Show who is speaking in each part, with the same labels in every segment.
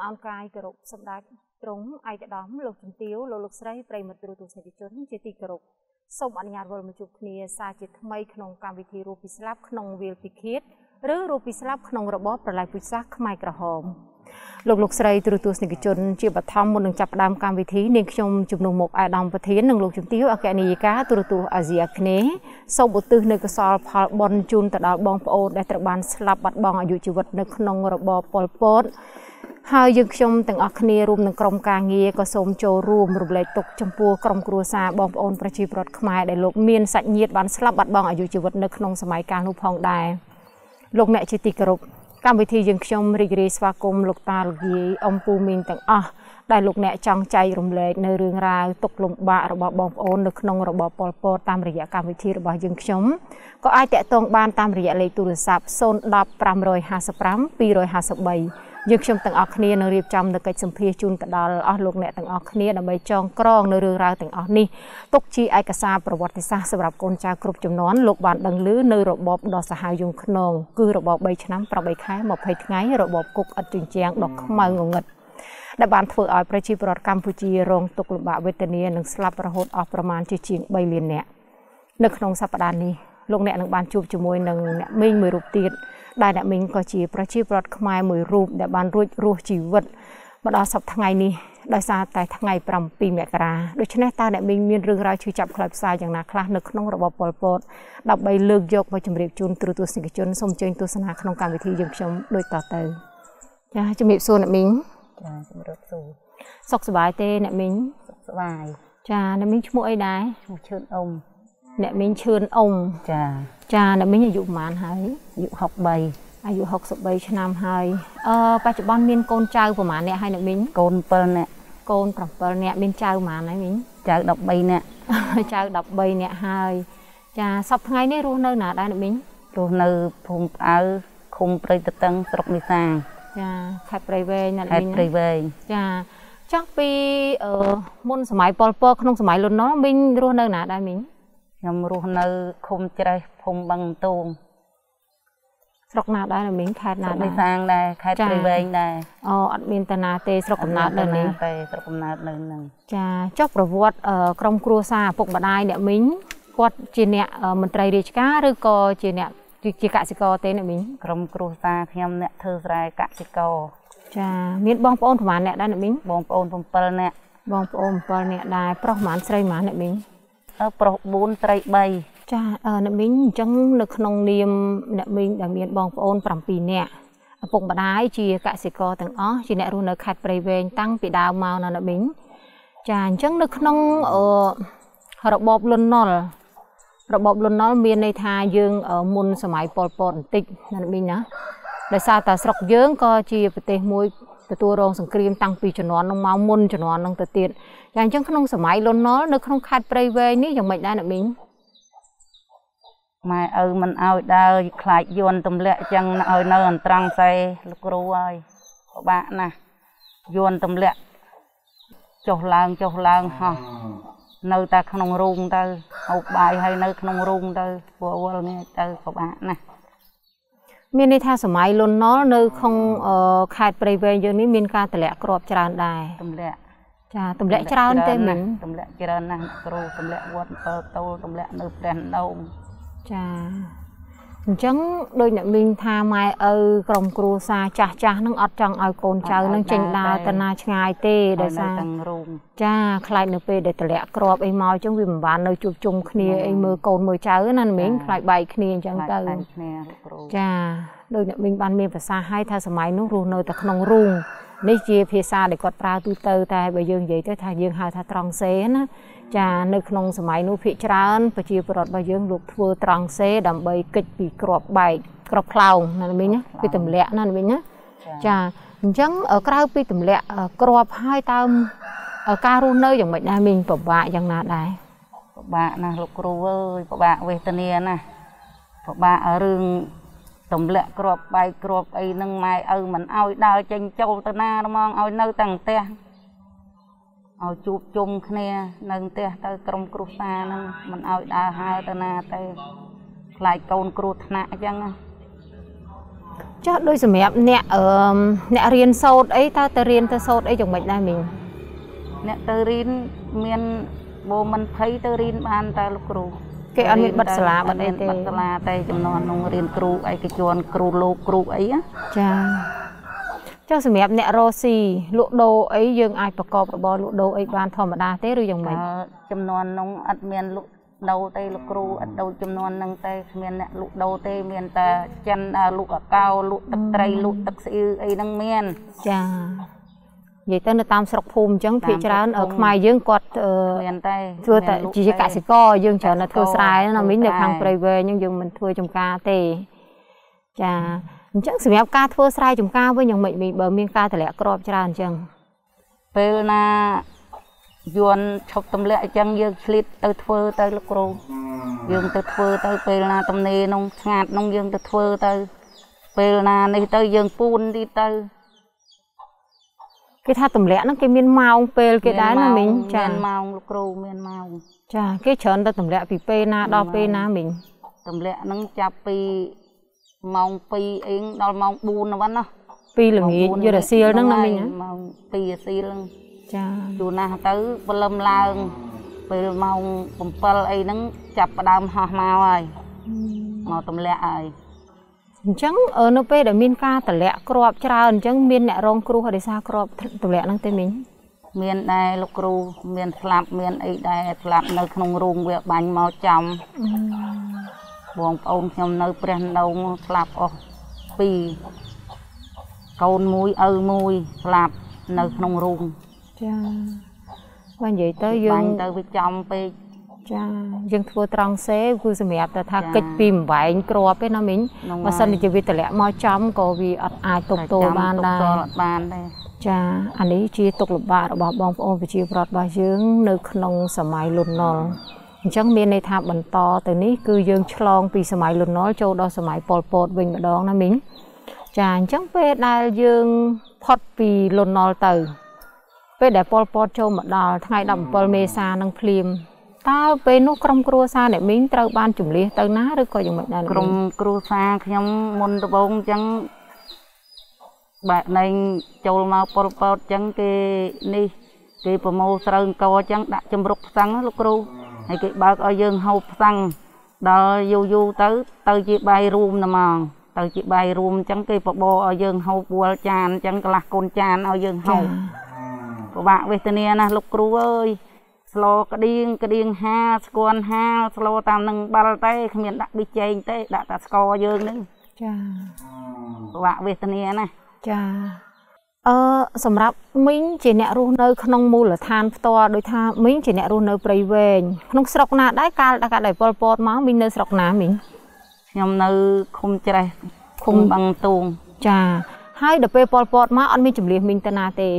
Speaker 1: សូម
Speaker 2: លំអោនកាយគោរពសម្ដេចទ្រង់ឯកឧត្តមលោកជំទាវលោកលោកស្រីប្រិយមិត្តទូរទស្សនិកជនជាទីគោរពសូមអនុញ្ញាតវិលមកជួបគ្នាសារជាថ្មីក្នុងកម្មវិធីរូបពីស្លាប់ក្នុងវាលពិឃាតឬរូបពីស្លាប់ក្នុងរបបប្រល័យពូជសាសន៍ខ្មែរក្រហមលោកលោកស្រីទូរទស្សនិកជនជាបឋមមុននឹងចាប់ផ្ដើមកម្មវិធីនាងខ្ញុំជំនុំមុខអាដាមប្រធាននិងលោកជំទាវអគ្គនាយិកាទូរទស្សន៍អាស៊ីអាគ្នេយ៍សូមឧទ្ទិសនៅកសលផលបុណ្យជូនទៅដល់បងប្អូនដែលត្រូវបានស្លាប់បាត់បង់អាយុជីវិតនៅក្នុងរបបប៉ុលពត ហើយយើងខ្ញុំទាំងអស់គ្នារួមនឹងក្រុមការងារក៏សូមចូលរួមរំលែកទុក្ខចំពោះក្រុមគ្រួសារបងប្អូនប្រជាពលរដ្ឋខ្មែរដែលលោកមានសាច់ញាតិបានស្លាប់បាត់បង់អាយុជីវិតនៅក្នុងសម័យកាលនោះផងដែរលោកអ្នកជាទីគោរពកម្មវិធីយើងខ្ញុំរីករាយស្វាគមន៍លោកតាលោកយាយអំពូមីងទាំងអស់ដែលលោកអ្នកចង់ចែករំលែកនៅរឿងរ៉ាវទុក្ខលំបាករបស់បងប្អូននៅក្នុងរបបប៉ុលពតតាមរយៈកម្មវិធីរបស់យើងខ្ញុំក៏អាចតាក់ទងបានតាមរយៈលេខទូរស័ព្ទ010 555 253 យើងខ្ញុំទាំងអស់គ្នានឹងរៀបចំនៅកិច្ចសម្ភារជូនទៅដល់អស់លោកអ្នកទាំងអស់គ្នាដើម្បីចងក្រងនៅរឿងរ៉ាវទាំងអស់នេះទុកជាឯកសារប្រវត្តិសាស្ត្រសម្រាប់កូនចៅគ្រប់ចំនួនលោកបានដឹងឮនៅរបបដ៏សាហាវយងខ្នងគឺរបប3ឆ្នាំ8ខែ20ថ្ងៃរបបគុកឥតជញ្ជាំងដ៏ខ្មៅងងឹតដែលបានធ្វើឲ្យប្រជាពលរដ្ឋកម្ពុជារងទុក្ខលំបាកវេទនានិងស្លាប់រហូតអស់ប្រមាណជាជាង3លាននាក់នៅក្នុងសប្តាហ៍នេះលោកអ្នកនឹងបានជួបជាមួយនឹងអ្នកមីងមួយរូបទៀត ដែលអ្នកមីងក៏ជាប្រជាពលរដ្ឋខ្មែរមួយរូបដែលបានរួចរស់ជីវិតមកដល់សប្តាហ៍ថ្ងៃនេះដោយសារតែថ្ងៃ7មករាដូច្នេះតើអ្នកមីងមានរឿងរ៉ាវឈឺចាប់ខ្លោចផ្សាយយ៉ាងណាខ្លះនៅក្នុងរបបប៉ុលពតដើម្បីលើកយកមកជម្រាបជូនទូរទស្សនិកជនសូមអញ្ជើញទស្សនាក្នុងកម្មវិធីយើងខ្ញុំដូចតទៅចាជំរាបសួរអ្នកមីង
Speaker 3: ចាជំរាបសួរ
Speaker 2: សុខសប្បាយទេអ្នកមីង
Speaker 3: សុខសប្បាយ
Speaker 2: ចាអ្នកមីងឈ្មោះអីដែរ
Speaker 3: ឈ្មោះឈឿនអ៊ំ
Speaker 2: អ្នកមីងឈឿនអ៊ំ
Speaker 3: ចា
Speaker 2: ចាអ្នកមីងអាយុប្រហែលហើយ
Speaker 3: អាយុ63
Speaker 2: អាយុ63ឆ្នាំហើយអឺបច្ចុប្បន្នមានកូនចៅប្រហែលអ្នកហើយអ្នកមីង
Speaker 3: កូន7នាក់
Speaker 2: កូន7នាក់មានចៅប្រហែលហើយមីង
Speaker 3: ចៅ13នាក់
Speaker 2: ចៅ13នាក់ហើយចាសប្តាហ៍ថ្ងៃនេះរស់នៅណាដែរអ្នកមីង
Speaker 3: រស់នៅភូមិផ្អៅឃុំព្រៃតតឹងស្រុកនេសាទ
Speaker 2: ចាខេត្តព្រៃវែងណាអ្នក
Speaker 3: ខេត្ត
Speaker 2: មីង
Speaker 3: ព្រៃវែង
Speaker 2: ចាចុះពីអឺមុនសម័យប៉ុលពតក្នុងសម័យលន់ណល់មីងរស់នៅណាដែរមីង
Speaker 3: ខ្ញុំរស់នៅឃុំច្រេះភូមិបឹងតូង
Speaker 2: ស្រុកណាដែរអ្នកមីងខេត្ត
Speaker 3: ស្ណារុក
Speaker 2: ដែ
Speaker 3: នេ
Speaker 2: រ
Speaker 3: សាទដែរខេត្ត
Speaker 2: ចា
Speaker 3: ព្រៃវែងដែរ
Speaker 2: អូអត់មានតាណាទេស្រុកកំណើតនៅនេះ
Speaker 3: ទេស្រុកកំណើតនៅនឹង
Speaker 2: ចាចុះប្រវត្តិអឺក្រុមគ្រួសារឪពុកម្ដាយអ្នកមីងគាត់ជាអ្នកអឺមន្ត្រីរាជការឬក៏ជាអ្នកជាជាកសិករទេអ្នកមីង
Speaker 3: ក្រុមគ្រួសារខ្ញុំអ្នកធ្វើស្រែកសិករ
Speaker 2: ចាមានបងប្អូនប្រហែលអ្នកដែរអ្នកមីង
Speaker 3: បងប្អូន7នាក់
Speaker 2: បងប្អូន7នាក់ដែរប្រុសប្រហែលស្រីប្រហែលអ្នកមីង
Speaker 3: អើ ប្រុស4ស្រី3
Speaker 2: ចាអឺអ្នកមីងអញ្ចឹងនៅក្នុងនាមអ្នកមីងដែលមានបងប្អូន7នាក់ឪពុកម្ដាយជាកសិករទាំងអស់ជាអ្នករស់នៅខេត្តព្រៃវែងតាំងពីដើមមកណាអ្នកមីងចាអញ្ចឹងនៅក្នុងអឺរបបលន់ណល់របបលន់ណល់មានន័យថាយើងអឺមុនសម័យប៉ុលពតបន្តិចណាអ្នកមីងណាដោយសារតែស្រុកយើងក៏ជាប្រទេសមួយទទួលរងសង្គ្រាមតាំងពីជំនាន់នោះមកមុនជំនាន់នោះទៅទៀត ចាអញ្ចឹងក្នុងសម័យលន់ណល់នៅក្នុងខេត្តព្រៃវែងនេះយ៉ាងម៉េចដែរអ្នកមីង
Speaker 3: ម៉ែឪមិនឲ្យដើរខ្លាចយន់ទម្លាក់អញ្ចឹងឲ្យនៅអន្ត្រង់សេលោកគ្រូហើយពិបាកណាស់យន់ទម្លាក់ចុះឡើងចុះឡើងហោះនៅតែក្នុងរូងទៅហូបបាយហើយនៅក្នុងរូងទៅវល់វល់ងាយទៅពិបាកណាស់
Speaker 2: មានន័យថាសម័យលន់ណល់នៅក្នុងអឺខេត្តព្រៃវែងយើងនេះមានការតម្លាក់គ្រាប់ច្រើនដែរ
Speaker 3: ទម្លាក់
Speaker 2: ចាតម្លាក់ច្រើនទេមិញ
Speaker 3: ទម្លាក់ច្រើនណាស់គ្រូទម្លាក់វត្តតតូលទម្លាក់នៅព្រះដូង
Speaker 2: ចាអញ្ចឹងដូចអ្នកមីងថាម៉ែឪក្រុមគ្រួសារចាស់ចាស់ហ្នឹងអត់ចង់ឲ្យកូនចៅហ្នឹងចេញដើរទៅណាឆ្ងាយទេដោយ
Speaker 3: នៅ
Speaker 2: សារ
Speaker 3: ទាំងរូង
Speaker 2: ចាខ្លាចនៅពេលដែលតម្លាក់គ្រាប់អីមកអញ្ចឹងវាមិនបាននៅជួបជុំគ្នាអីមើលកូនមើលចៅណាណាមីងខ្លាចបែកគ្នាអញ្ចឹង
Speaker 3: ខ្លាច
Speaker 2: ទៅ
Speaker 3: តែងគ្នាលោកគ្រូ
Speaker 2: ចាដូចអ្នកមីងបានមានប្រសាសន៍ឲ្យថាសម័យនោះរស់នៅតែក្នុងរូង នេះជាភាសាដែលគាត់ប្រើទូទៅតែបើយើងនិយាយទៅថាយើងហៅថាត្រង់សេណាចានៅក្នុងសម័យនោះភាគច្រើនប្រជាពលរដ្ឋរបស់យើងលោកធ្វើត្រង់សេដើម្បីកិច្ចពីក្របបែកក្របខ្លោងណាមីងណាពីទម្លាក់ណាមីងណាចាអញ្ចឹងអឺក្រៅពីទម្លាក់អឺក្របហើយតើអឺការរស់នៅយ៉ាងម៉េចដែរមីងពិបាកយ៉ាងណាដែរ
Speaker 3: ពិបាកណាស់លោកគ្រូអើយពិបាកវេទនាណាស់ពិបាករឿង ទម្លាក់គ្រាប់បែកគ្រាប់អីហ្នឹងម៉ែឪមិនអោយដើរចេញចូលទៅណាហ្មងឲ្យនៅតែផ្ទះឲ្យជួបជុំគ្នានៅផ្ទះទៅក្រុមគ្រួសារហ្នឹងមិនអោយដើរហើរទៅណាទៅខ្លាចកូនគ្រោះថ្នាក់អញ្ចឹងណា
Speaker 2: ចុះដូចសម្រាប់អ្នកអឺមអ្នករៀនសូត្រអីតើទៅរៀនទៅសូត្រអីយ៉ាងម៉េចដែរមីង
Speaker 3: អ្នកទៅរៀនមានបូមិនភ័យទៅរៀនបានតែលោកគ្រូ
Speaker 2: គេអត់មានបិទសាលាបិទអី
Speaker 3: មាន
Speaker 2: ទេ
Speaker 3: បិទសាលាតែចំនួននោះរៀនគ្រូឯកជនគ្រូលោកគ្រូអីណា
Speaker 2: ចាចុះសម្រាប់អ្នករស់ស៊ីលក់ដូរអីយើងអាចប្រកបរបរលក់ដូរអីបានធម្មតាទេឬយ៉ាងម៉េច
Speaker 3: អឺចំនួននោះអត់មានលក់ដូរទេលោកគ្រូអត់ដូចចំនួនហ្នឹងទេគ្មានអ្នកលក់ដូរទេ មានតែចិនដើរលក់អាកោលក់ទឹកត្រីលក់ទឹកស្អ៊ីវអីហ្នឹងមាន
Speaker 2: ចា និយាយទៅនៅតាមស្រុកភូមិអញ្ចឹង
Speaker 3: តាម
Speaker 2: ភាគច្រើន
Speaker 3: ស្រុកភូមិ
Speaker 2: អឺខ្មែរយើងគាត់អឺ
Speaker 3: មានតែ
Speaker 2: ធ្វើតែ
Speaker 3: មានលក់
Speaker 2: ជាកសិករយើងច្រើនតែធ្វើស្រែណាមីងនៅ
Speaker 3: ធ្វើស្រែ
Speaker 2: ខាងព្រៃវែងហ្នឹងយើងមិនធ្វើចំការទេចាអញ្ចឹងសម្រាប់ការធ្វើស្រែចំការវិញយ៉ាងម៉េចមីងបើមានការតម្លាក់គ្រាប់ច្រើនអញ្ចឹង
Speaker 3: ពេលណាយួនឈប់ទម្លាក់អញ្ចឹងយើងឆ្លៀតទៅធ្វើទៅលោកគ្រូយើងទៅធ្វើទៅពេលណាទំនេរនោះស្ងាត់នោះយើងទៅធ្វើទៅពេលណានេះទៅយើងពូនទីទៅ
Speaker 2: គេថាតម្លាក់ហ្នឹងគេមានម៉ោងពេលគេដែរណាមីងចា
Speaker 3: មានម៉ោងលោកគ្រូមានម៉ោង
Speaker 2: ចាគេច្រើនតែតម្លាក់ពីពេលណាដល់ពេលណាមីង
Speaker 3: ទម្លាក់ហ្នឹងចាប់ពីម៉ោង2អីដល់ម៉ោង4ហ្នឹងណា
Speaker 2: ពីល្ងាចយរសៀលហ្នឹងណាមីងណា
Speaker 3: ម៉ោង2រសៀលហ្នឹង
Speaker 2: ចា
Speaker 3: ជួនណាស់ទៅព្រលឹមឡើងពេលម៉ោង7អីហ្នឹងចាប់ផ្ដើមហោះមកហើយមកទម្លាក់ហើយ
Speaker 2: អញ្ចឹងអឺនៅពេលដែលមានការតម្លាក់គ្រាប់ច្រើនអញ្ចឹងមានអ្នករងគ្រោះដោយសារគ្រាប់តម្លាក់ហ្នឹងទេមីង
Speaker 3: មានដែរលោកគ្រូមានស្លាប់មានអីដែរស្លាប់នៅក្នុងរូងវាបាញ់មកចំបងប្អូនខ្ញុំនៅព្រះដងស្លាប់អស់ពីរកូនមួយឪមួយស្លាប់នៅក្នុងរូង
Speaker 2: ចាបើនិយាយទៅយើ
Speaker 3: បា
Speaker 2: ង
Speaker 3: ញ់ទៅវាចំពេក
Speaker 2: ចាយើងធ្វើត្រង់សេគឺសម្រាប់តែថា
Speaker 3: ចា
Speaker 2: កិច្ចពីបំបែងគ្រាប់ទេណាមីង
Speaker 3: ហ្នឹង
Speaker 2: បើសិនជាវាតម្លាក់មកចំក៏វាអត់អាចទប់ទល់បានដែរ
Speaker 3: ទប់ទល់អត់បានដែរ
Speaker 2: ចាអានេះជាទុកលំបាករបស់បងប្អូនប្រជាប្រដ្ឋរបស់យើង នៅ ក្នុងសម័យលន់នល់អញ្ចឹងមានន័យថាបន្តទៅនេះគឺយើងឆ្លង ពីសម័យលន់នល់ចូលដល់សម័យប៉ុលពតវិញម្ដងណាមីងចាអញ្ចឹងពេលដែលយើងផុតពីលន់នល់ទៅពេលដែលប៉ុលពតចូលមកដល់ថ្ងៃ17មេសានឹងភ្លាម តើពេលនោះក្រុមគ្រួសារអ្នកមីងត្រូវបានជំលះទៅណាឬក៏យ៉ាងម៉េចដែរអ្នក
Speaker 3: ក្រុម
Speaker 2: មីង
Speaker 3: គ្រួសារខ្ញុំមុនដំបូងអញ្ចឹងបែកណែងចូលមកប៉ុលពតអញ្ចឹងគេនេះគេប្រមូលស្រូវអង្គអញ្ចឹងដាក់ជំរុកផ្សឹងណាលោកគ្រូហើយគេបើកឲ្យយើងហូបផ្សឹងដល់យូរយូរទៅ ទៅជាបាយរួមតែហ្មងទៅជាបាយរួមអញ្ចឹងគេបបោឲ្យយើងហូបវល់ចានអញ្ចឹងកន្លះកូនចានឲ្យយើងហូ
Speaker 2: ចា
Speaker 3: បពិបាកវេទនាណាស់លោកគ្រូអើយ ស្លោក្តៀងក្តៀងហាលស្គន់ហាលស្លោតាមនឹងបាល់ទេគ្មានដាក់ប៊ីចេងទេដាក់តែស្ករយើងហ្នឹង
Speaker 2: ចា
Speaker 3: ពិបាកវេទនាណាស់
Speaker 2: ចាអឺសម្រាប់មីងជាអ្នករស់នៅក្នុងមូលដ្ឋានផ្ទាល់ដូចថាមីងជាអ្នករស់នៅព្រៃវែងក្នុងស្រុកណាដែរកាលដែលកាលដែលប៉ុលពតមកមីងនៅស្រុកណាមីង
Speaker 3: ខ្ញុំនៅឃុំច្រេះឃុំបឹងទូង
Speaker 2: ចាហើយដល់ពេលប៉ុលពតមកអត់មានចម្លៀសមីងទៅណាទេ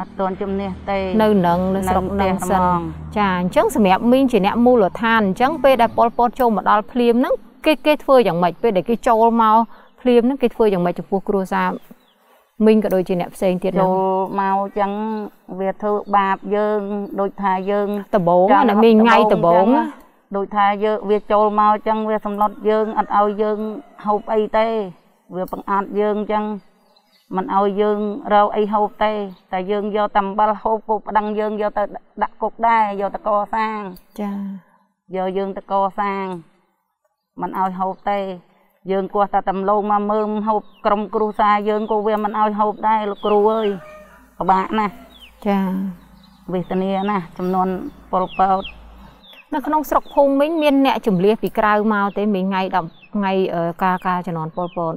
Speaker 3: អត់ទាន់ជំនះទេ
Speaker 2: នៅនឹងនៅស្រុក
Speaker 3: នៅ
Speaker 2: នឹង
Speaker 3: ផ្ទះ
Speaker 2: សិន
Speaker 3: ហ្មង
Speaker 2: ចាអញ្ចឹងសម្រាប់មីងជាអ្នកមូលដ្ឋានអញ្ចឹងពេលដែលប៉ុលពតចូលមកដល់ភ្លាមហ្នឹងគេគេធ្វើយ៉ាងម៉េចពេលដែលគេចូលមកភ្លាមហ្នឹងគេធ្វើយ៉ាងម៉េចចំពោះគ្រួសារមីងក៏ដូចជាអ្នកផ្សេងទៀត
Speaker 3: ជ
Speaker 2: ហ្នឹងូ
Speaker 3: លមកអញ្ចឹងវាធ្វើបាបយើងដូចថាយើង
Speaker 2: ដំបងណាណាមីងថ្ងៃដំបងណា
Speaker 3: ដូចថាយើងវាចូលមកអញ្ចឹងវាសម្លុតយើងអត់ឲ្យយើងហូបអីទេវាបង្អាត់យើងអញ្ចឹង មិនឲ្យយើងរកអីហូបទេតែយើងយកតែអំបិលហូបគោប្តឹងយើងយកទៅដាក់គុកដែរយកទៅកសាង
Speaker 2: ចា
Speaker 3: យកយើងទៅកសាងមិនឲ្យហូបទេយើងគោះតែតំឡងមកមើមហូបក្រុមគ្រួសារយើងក៏វាមិនឲ្យហូបដែរលោកគ្រូអើយពិបាកណាស់
Speaker 2: ចា
Speaker 3: វេទនាណាស់ចំនួនពលពត
Speaker 2: នៅក្នុងស្រុកភូមិមីងមានអ្នកចម្លៀសពីក្រៅមកទេមីងថ្ងៃ10ថ្ងៃអឺការការជំនាន់ពលពត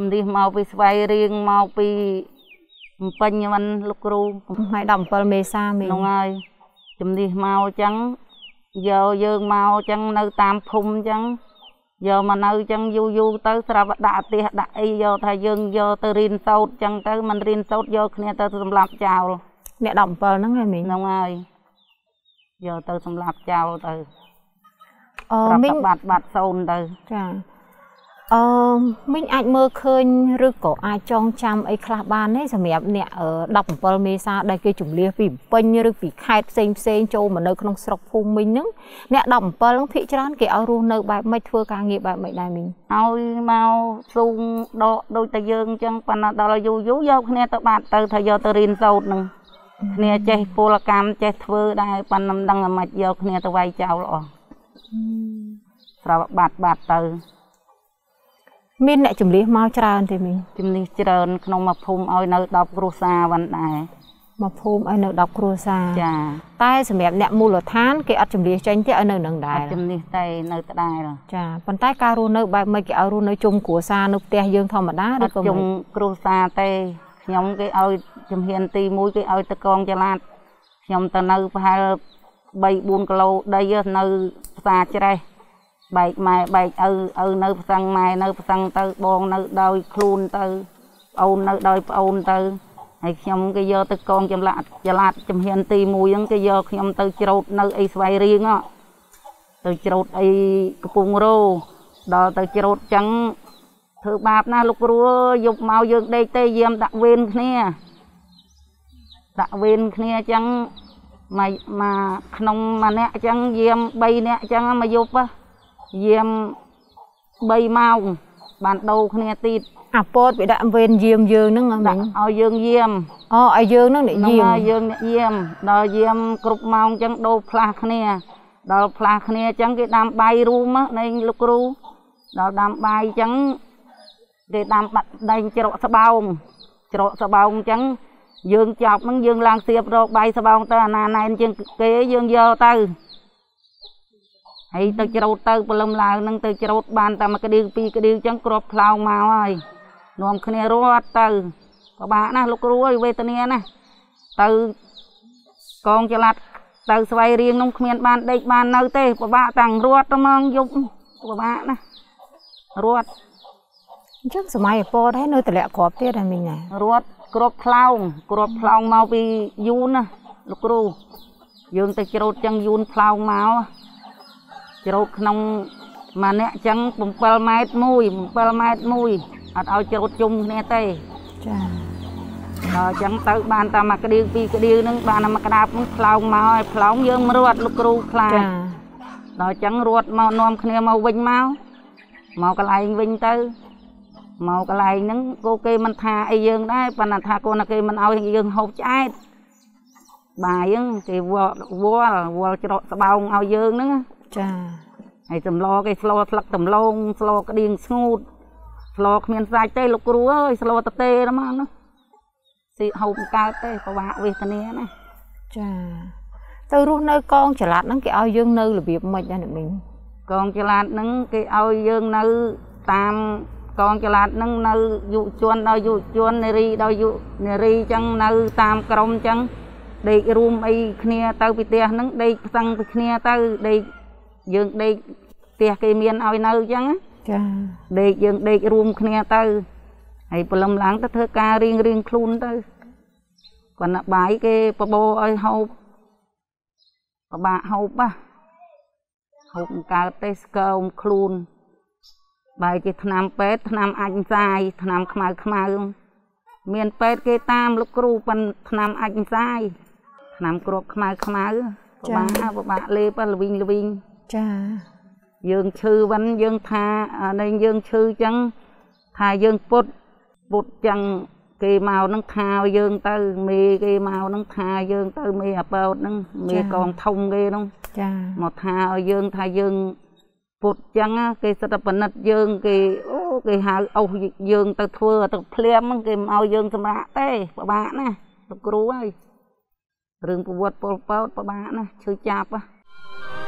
Speaker 3: ជំនះមកពីស្វាយរៀងមកពីបំពេញមិនលោកគ្រូ
Speaker 2: ថ្ងៃ17មេសាមីង
Speaker 3: នោះហើយជំនះមកអញ្ចឹងយកយើងមកអញ្ចឹងនៅតាមភូមិអញ្ចឹងយកមកនៅអញ្ចឹងយូរយូរទៅស្រាប់តែដាក់ផ្ទះដាក់អីយកថាយើងយកទៅរៀនសូត្រអញ្ចឹងទៅមិនរៀនសូត្រយកគ្នាទៅសម្លាប់ចោល
Speaker 2: អ្នក17ហ្នឹងឯងមីង
Speaker 3: ហ្នឹងហើយយកទៅសម្លាប់ចោលទៅ
Speaker 2: អឺ
Speaker 3: ប្រាប់
Speaker 2: មីង
Speaker 3: តែបាត់បាត់សូនទៅ
Speaker 2: ចា អឺមីងអាចមើលឃើញឬក៏អាចចងចាំអីខ្លះបានទេសម្រាប់អ្នកអឺ17មេសាដែលគេជំលះពីពេញឬពីខេត្តផ្សេងផ្សេងចូលមកនៅក្នុងស្រុកភូមិមីងហ្នឹងអ្នក17ហ្នឹងភាគច្រើនគេឲ្យរស់នៅបែបម៉េចធ្វើការងារបែបម៉េចដែរមីង
Speaker 3: ឲ្យមកស៊ូងដកដូចតែយើងអញ្ចឹងប៉ុន្តែដល់យូរយូរយកគ្នាទៅបាត់ទៅថាយកទៅរៀនសូត្រហ្នឹងគ្នាចេះពលកម្មចេះធ្វើដែរប៉ុន្តែមិនដឹងអាម៉េចយកគ្នាទៅវាយចោលអស់ស្រាប់បាត់បាត់ទៅ
Speaker 2: មានអ្នកជំលះមកច្រើនទេមីង
Speaker 3: ជំនេះច្រើនក្នុងមួយភូមិឲ្យនៅ10គ្រួសារ vẫn ដែរ
Speaker 2: មកភូមិឲ្យនៅ10គ្រួសារ
Speaker 3: ចា
Speaker 2: តែសម្រាប់អ្នកមូលដ្ឋានគេអត់ជំលះចេញទេឲ្យនៅនឹងដែ
Speaker 3: អ
Speaker 2: រ
Speaker 3: ត់ជំនេះតែនៅដដែល
Speaker 2: ចាប៉ុន្តែការរស់នៅបែបម៉េចគេឲ្យរស់នៅជុំគ្រួសារនៅផ្ទះយើងធម្មតា
Speaker 3: អ
Speaker 2: ឬ
Speaker 3: ត់
Speaker 2: ក៏
Speaker 3: ជុំ
Speaker 2: មិន
Speaker 3: គ្រួសារទេខ្ញុំគេឲ្យជំហានទី1គេឲ្យទៅកងចល័តខ្ញុំទៅនៅប្រហែល3 4គីឡូដីនៅផ្សារច្រេះ បែកម៉ែបែកឪឪនៅផ្សឹងម៉ែនៅផ្សឹងទៅបងនៅដោយខ្លួនទៅប្អូននៅដោយប្អូនទៅហើយខ្ញុំគេយកទៅកងចម្លាក់ចល័តជំហានទី1ហ្នឹងគេយកខ្ញុំទៅច្រូតនៅអីស្វាយរៀងហ៎ទៅច្រូតអីកំពង់រោដល់ទៅច្រូតចឹងធ្វើបាបណាលោកគ្រូអើយយប់មកយើងដេកទេយាមដាក់វេនគ្នាដាក់វេនគ្នាអញ្ចឹងមកមកក្នុងមួយអ្នកអញ្ចឹងយាម3អ្នកអញ្ចឹងមកយប់ហ៎ យាម3ម៉ោងបានដូរគ្នាទៀត
Speaker 2: អាពតវាដាក់វេនយាមយើងហ្នឹងហ៎មី
Speaker 3: ដាក់
Speaker 2: ង
Speaker 3: ឲ្យយើងយាម
Speaker 2: អូឲ្យយើងហ្នឹងអ្នក
Speaker 3: ហ្នឹង
Speaker 2: យាម
Speaker 3: ហើយយើងអ្នកយាមដល់យាមគ្រប់ម៉ោងអញ្ចឹងដូរផ្លាស់គ្នា ដល់ផ្លាស់គ្នាអញ្ចឹងគេដាំបាយរួមហ៎នៃលោកគ្រូដល់ដាំបាយអញ្ចឹងគេដាំបាត់ដែងច្រកស្បោងច្រកស្បោងអញ្ចឹងយើងចប់ហ្នឹងយើងឡើងសៀបរកបាយស្បោងទៅអាណាណែនជាងគេយើងយកទៅ ហើយទៅច្រូតទៅព្រលឹមឡើងហ្នឹងទៅច្រូតបានតែមួយក្តៀវពីរក្តៀវអញ្ចឹងគ្រាប់ផ្លោងមកហើយនាំគ្នារត់ទៅពិបាកណាស់លោកគ្រូអើយវេទនាណាស់ទៅកងចល័តទៅស្វ័យរៀងនោះគ្មានបានដេកបាននៅទេពិបាកតាំងរត់ទៅហ្មងយប់ពិបាកណាស់រត់
Speaker 2: អញ្ចឹងសម័យអាពតហើយនៅតម្លាក់គ្រាប់ទៀតហើយមីងណា
Speaker 3: រត់គ្រាប់ផ្លោងគ្រាប់ផ្លោងមកពីយូនណាលោកគ្រូយើងទៅច្រូតចឹងយូនផ្លោងមក ច្រូតក្នុងមួយអ្នកចឹង7ម៉ែត្រមួយ7ម៉ែត្រមួយអត់ឲ្យច្រូតជុំគ្នាទេ
Speaker 2: ចា
Speaker 3: ដល់ចឹងទៅបានតែមួយក្តៀវពីរក្តៀវហ្នឹងបានតែមួយក្តាប់ហ្នឹងផ្លោងមកហើយផ្លោងយើងមិនរត់លោកគ្រូខ្លាច
Speaker 2: ចា
Speaker 3: ដល់ចឹងរត់មកនាំគ្នាមកវិញមកមកកន្លែងវិញទៅមកកន្លែងហ្នឹងគោគេមិនថាអីយើងដែរប៉ុន្តែថាគូណាគេមិនឲ្យយើងហូបឆ្អែតបាយហ្នឹងគេវល់វល់វល់ច្រកស្បោងឲ្យយើងហ្នឹង
Speaker 2: ចា
Speaker 3: ហើយសម្លគេស្លស្លឹកដំឡូងស្លក្តៀងស្ងួតស្លគ្មានសាច់ទេលោកគ្រូអើយស្លតទេហ្មងណាស៊ីហូបមិនកើតទេពិបាកវេទនាណា
Speaker 2: ចាទៅរស់នៅកងចល័តហ្នឹងគេឲ្យយើងនៅរបៀបម៉េចដែរអ្នកមីង
Speaker 3: កងចល័តហ្នឹងគេឲ្យយើងនៅតាមកងចល័តហ្នឹងនៅយុជនដល់យុជននារីដល់យុនារីអញ្ចឹងនៅតាមក្រុមអញ្ចឹងដេករួមអីគ្នាទៅពីផ្ទះហ្នឹងដេកផ្សឹងពីគ្នាទៅដេក យើងដេកផ្ទះគេមានឲ្យនៅអញ្ចឹងណា
Speaker 2: ចា
Speaker 3: ដេកយើងដេករួមគ្នាទៅហើយព្រលឹមឡើងទៅធ្វើការរៀងរៀងខ្លួនទៅគាត់ណាបាយគេបបោឲ្យហូបពិបាកហូបណាហូបមិនកើតទេស្កើមខ្លួនបាយជាថ្នាំពេទ្យថ្នាំអញ្សាយថ្នាំខ្មៅខ្មៅមានពេទ្យគេតាមលោកគ្រូប៉ុនថ្នាំអញ្សាយថ្នាំគ្រាប់ខ្មៅខ្មៅពិបាកណាពិបាកលេបល្វីងល្វីង
Speaker 2: ចា
Speaker 3: យើងឈឺវិញយើងថាអានេះយើងឈឺចឹងថាយើងពុតពុតចឹងគេមកនឹងថាយើងទៅមេគេមកនឹងថាយើងទៅមេអាប៉ោតហ្នឹងមេកងធំគេហ្នឹង
Speaker 2: ចា
Speaker 3: មកថាឲ្យយើងថាយើងពុតចឹងណាគេសិតតែបណិតយើងគេអូគេហៅអុសយើងទៅធ្វើទៅភ្លាមហ្នឹងគេមិនឲ្យយើងសម្រាកទេពិបាកណាស់លោកគ្រូហើយរឿងប្រវត្តិពលពតពិបាកណាស់ឈឺចាប់ហ៎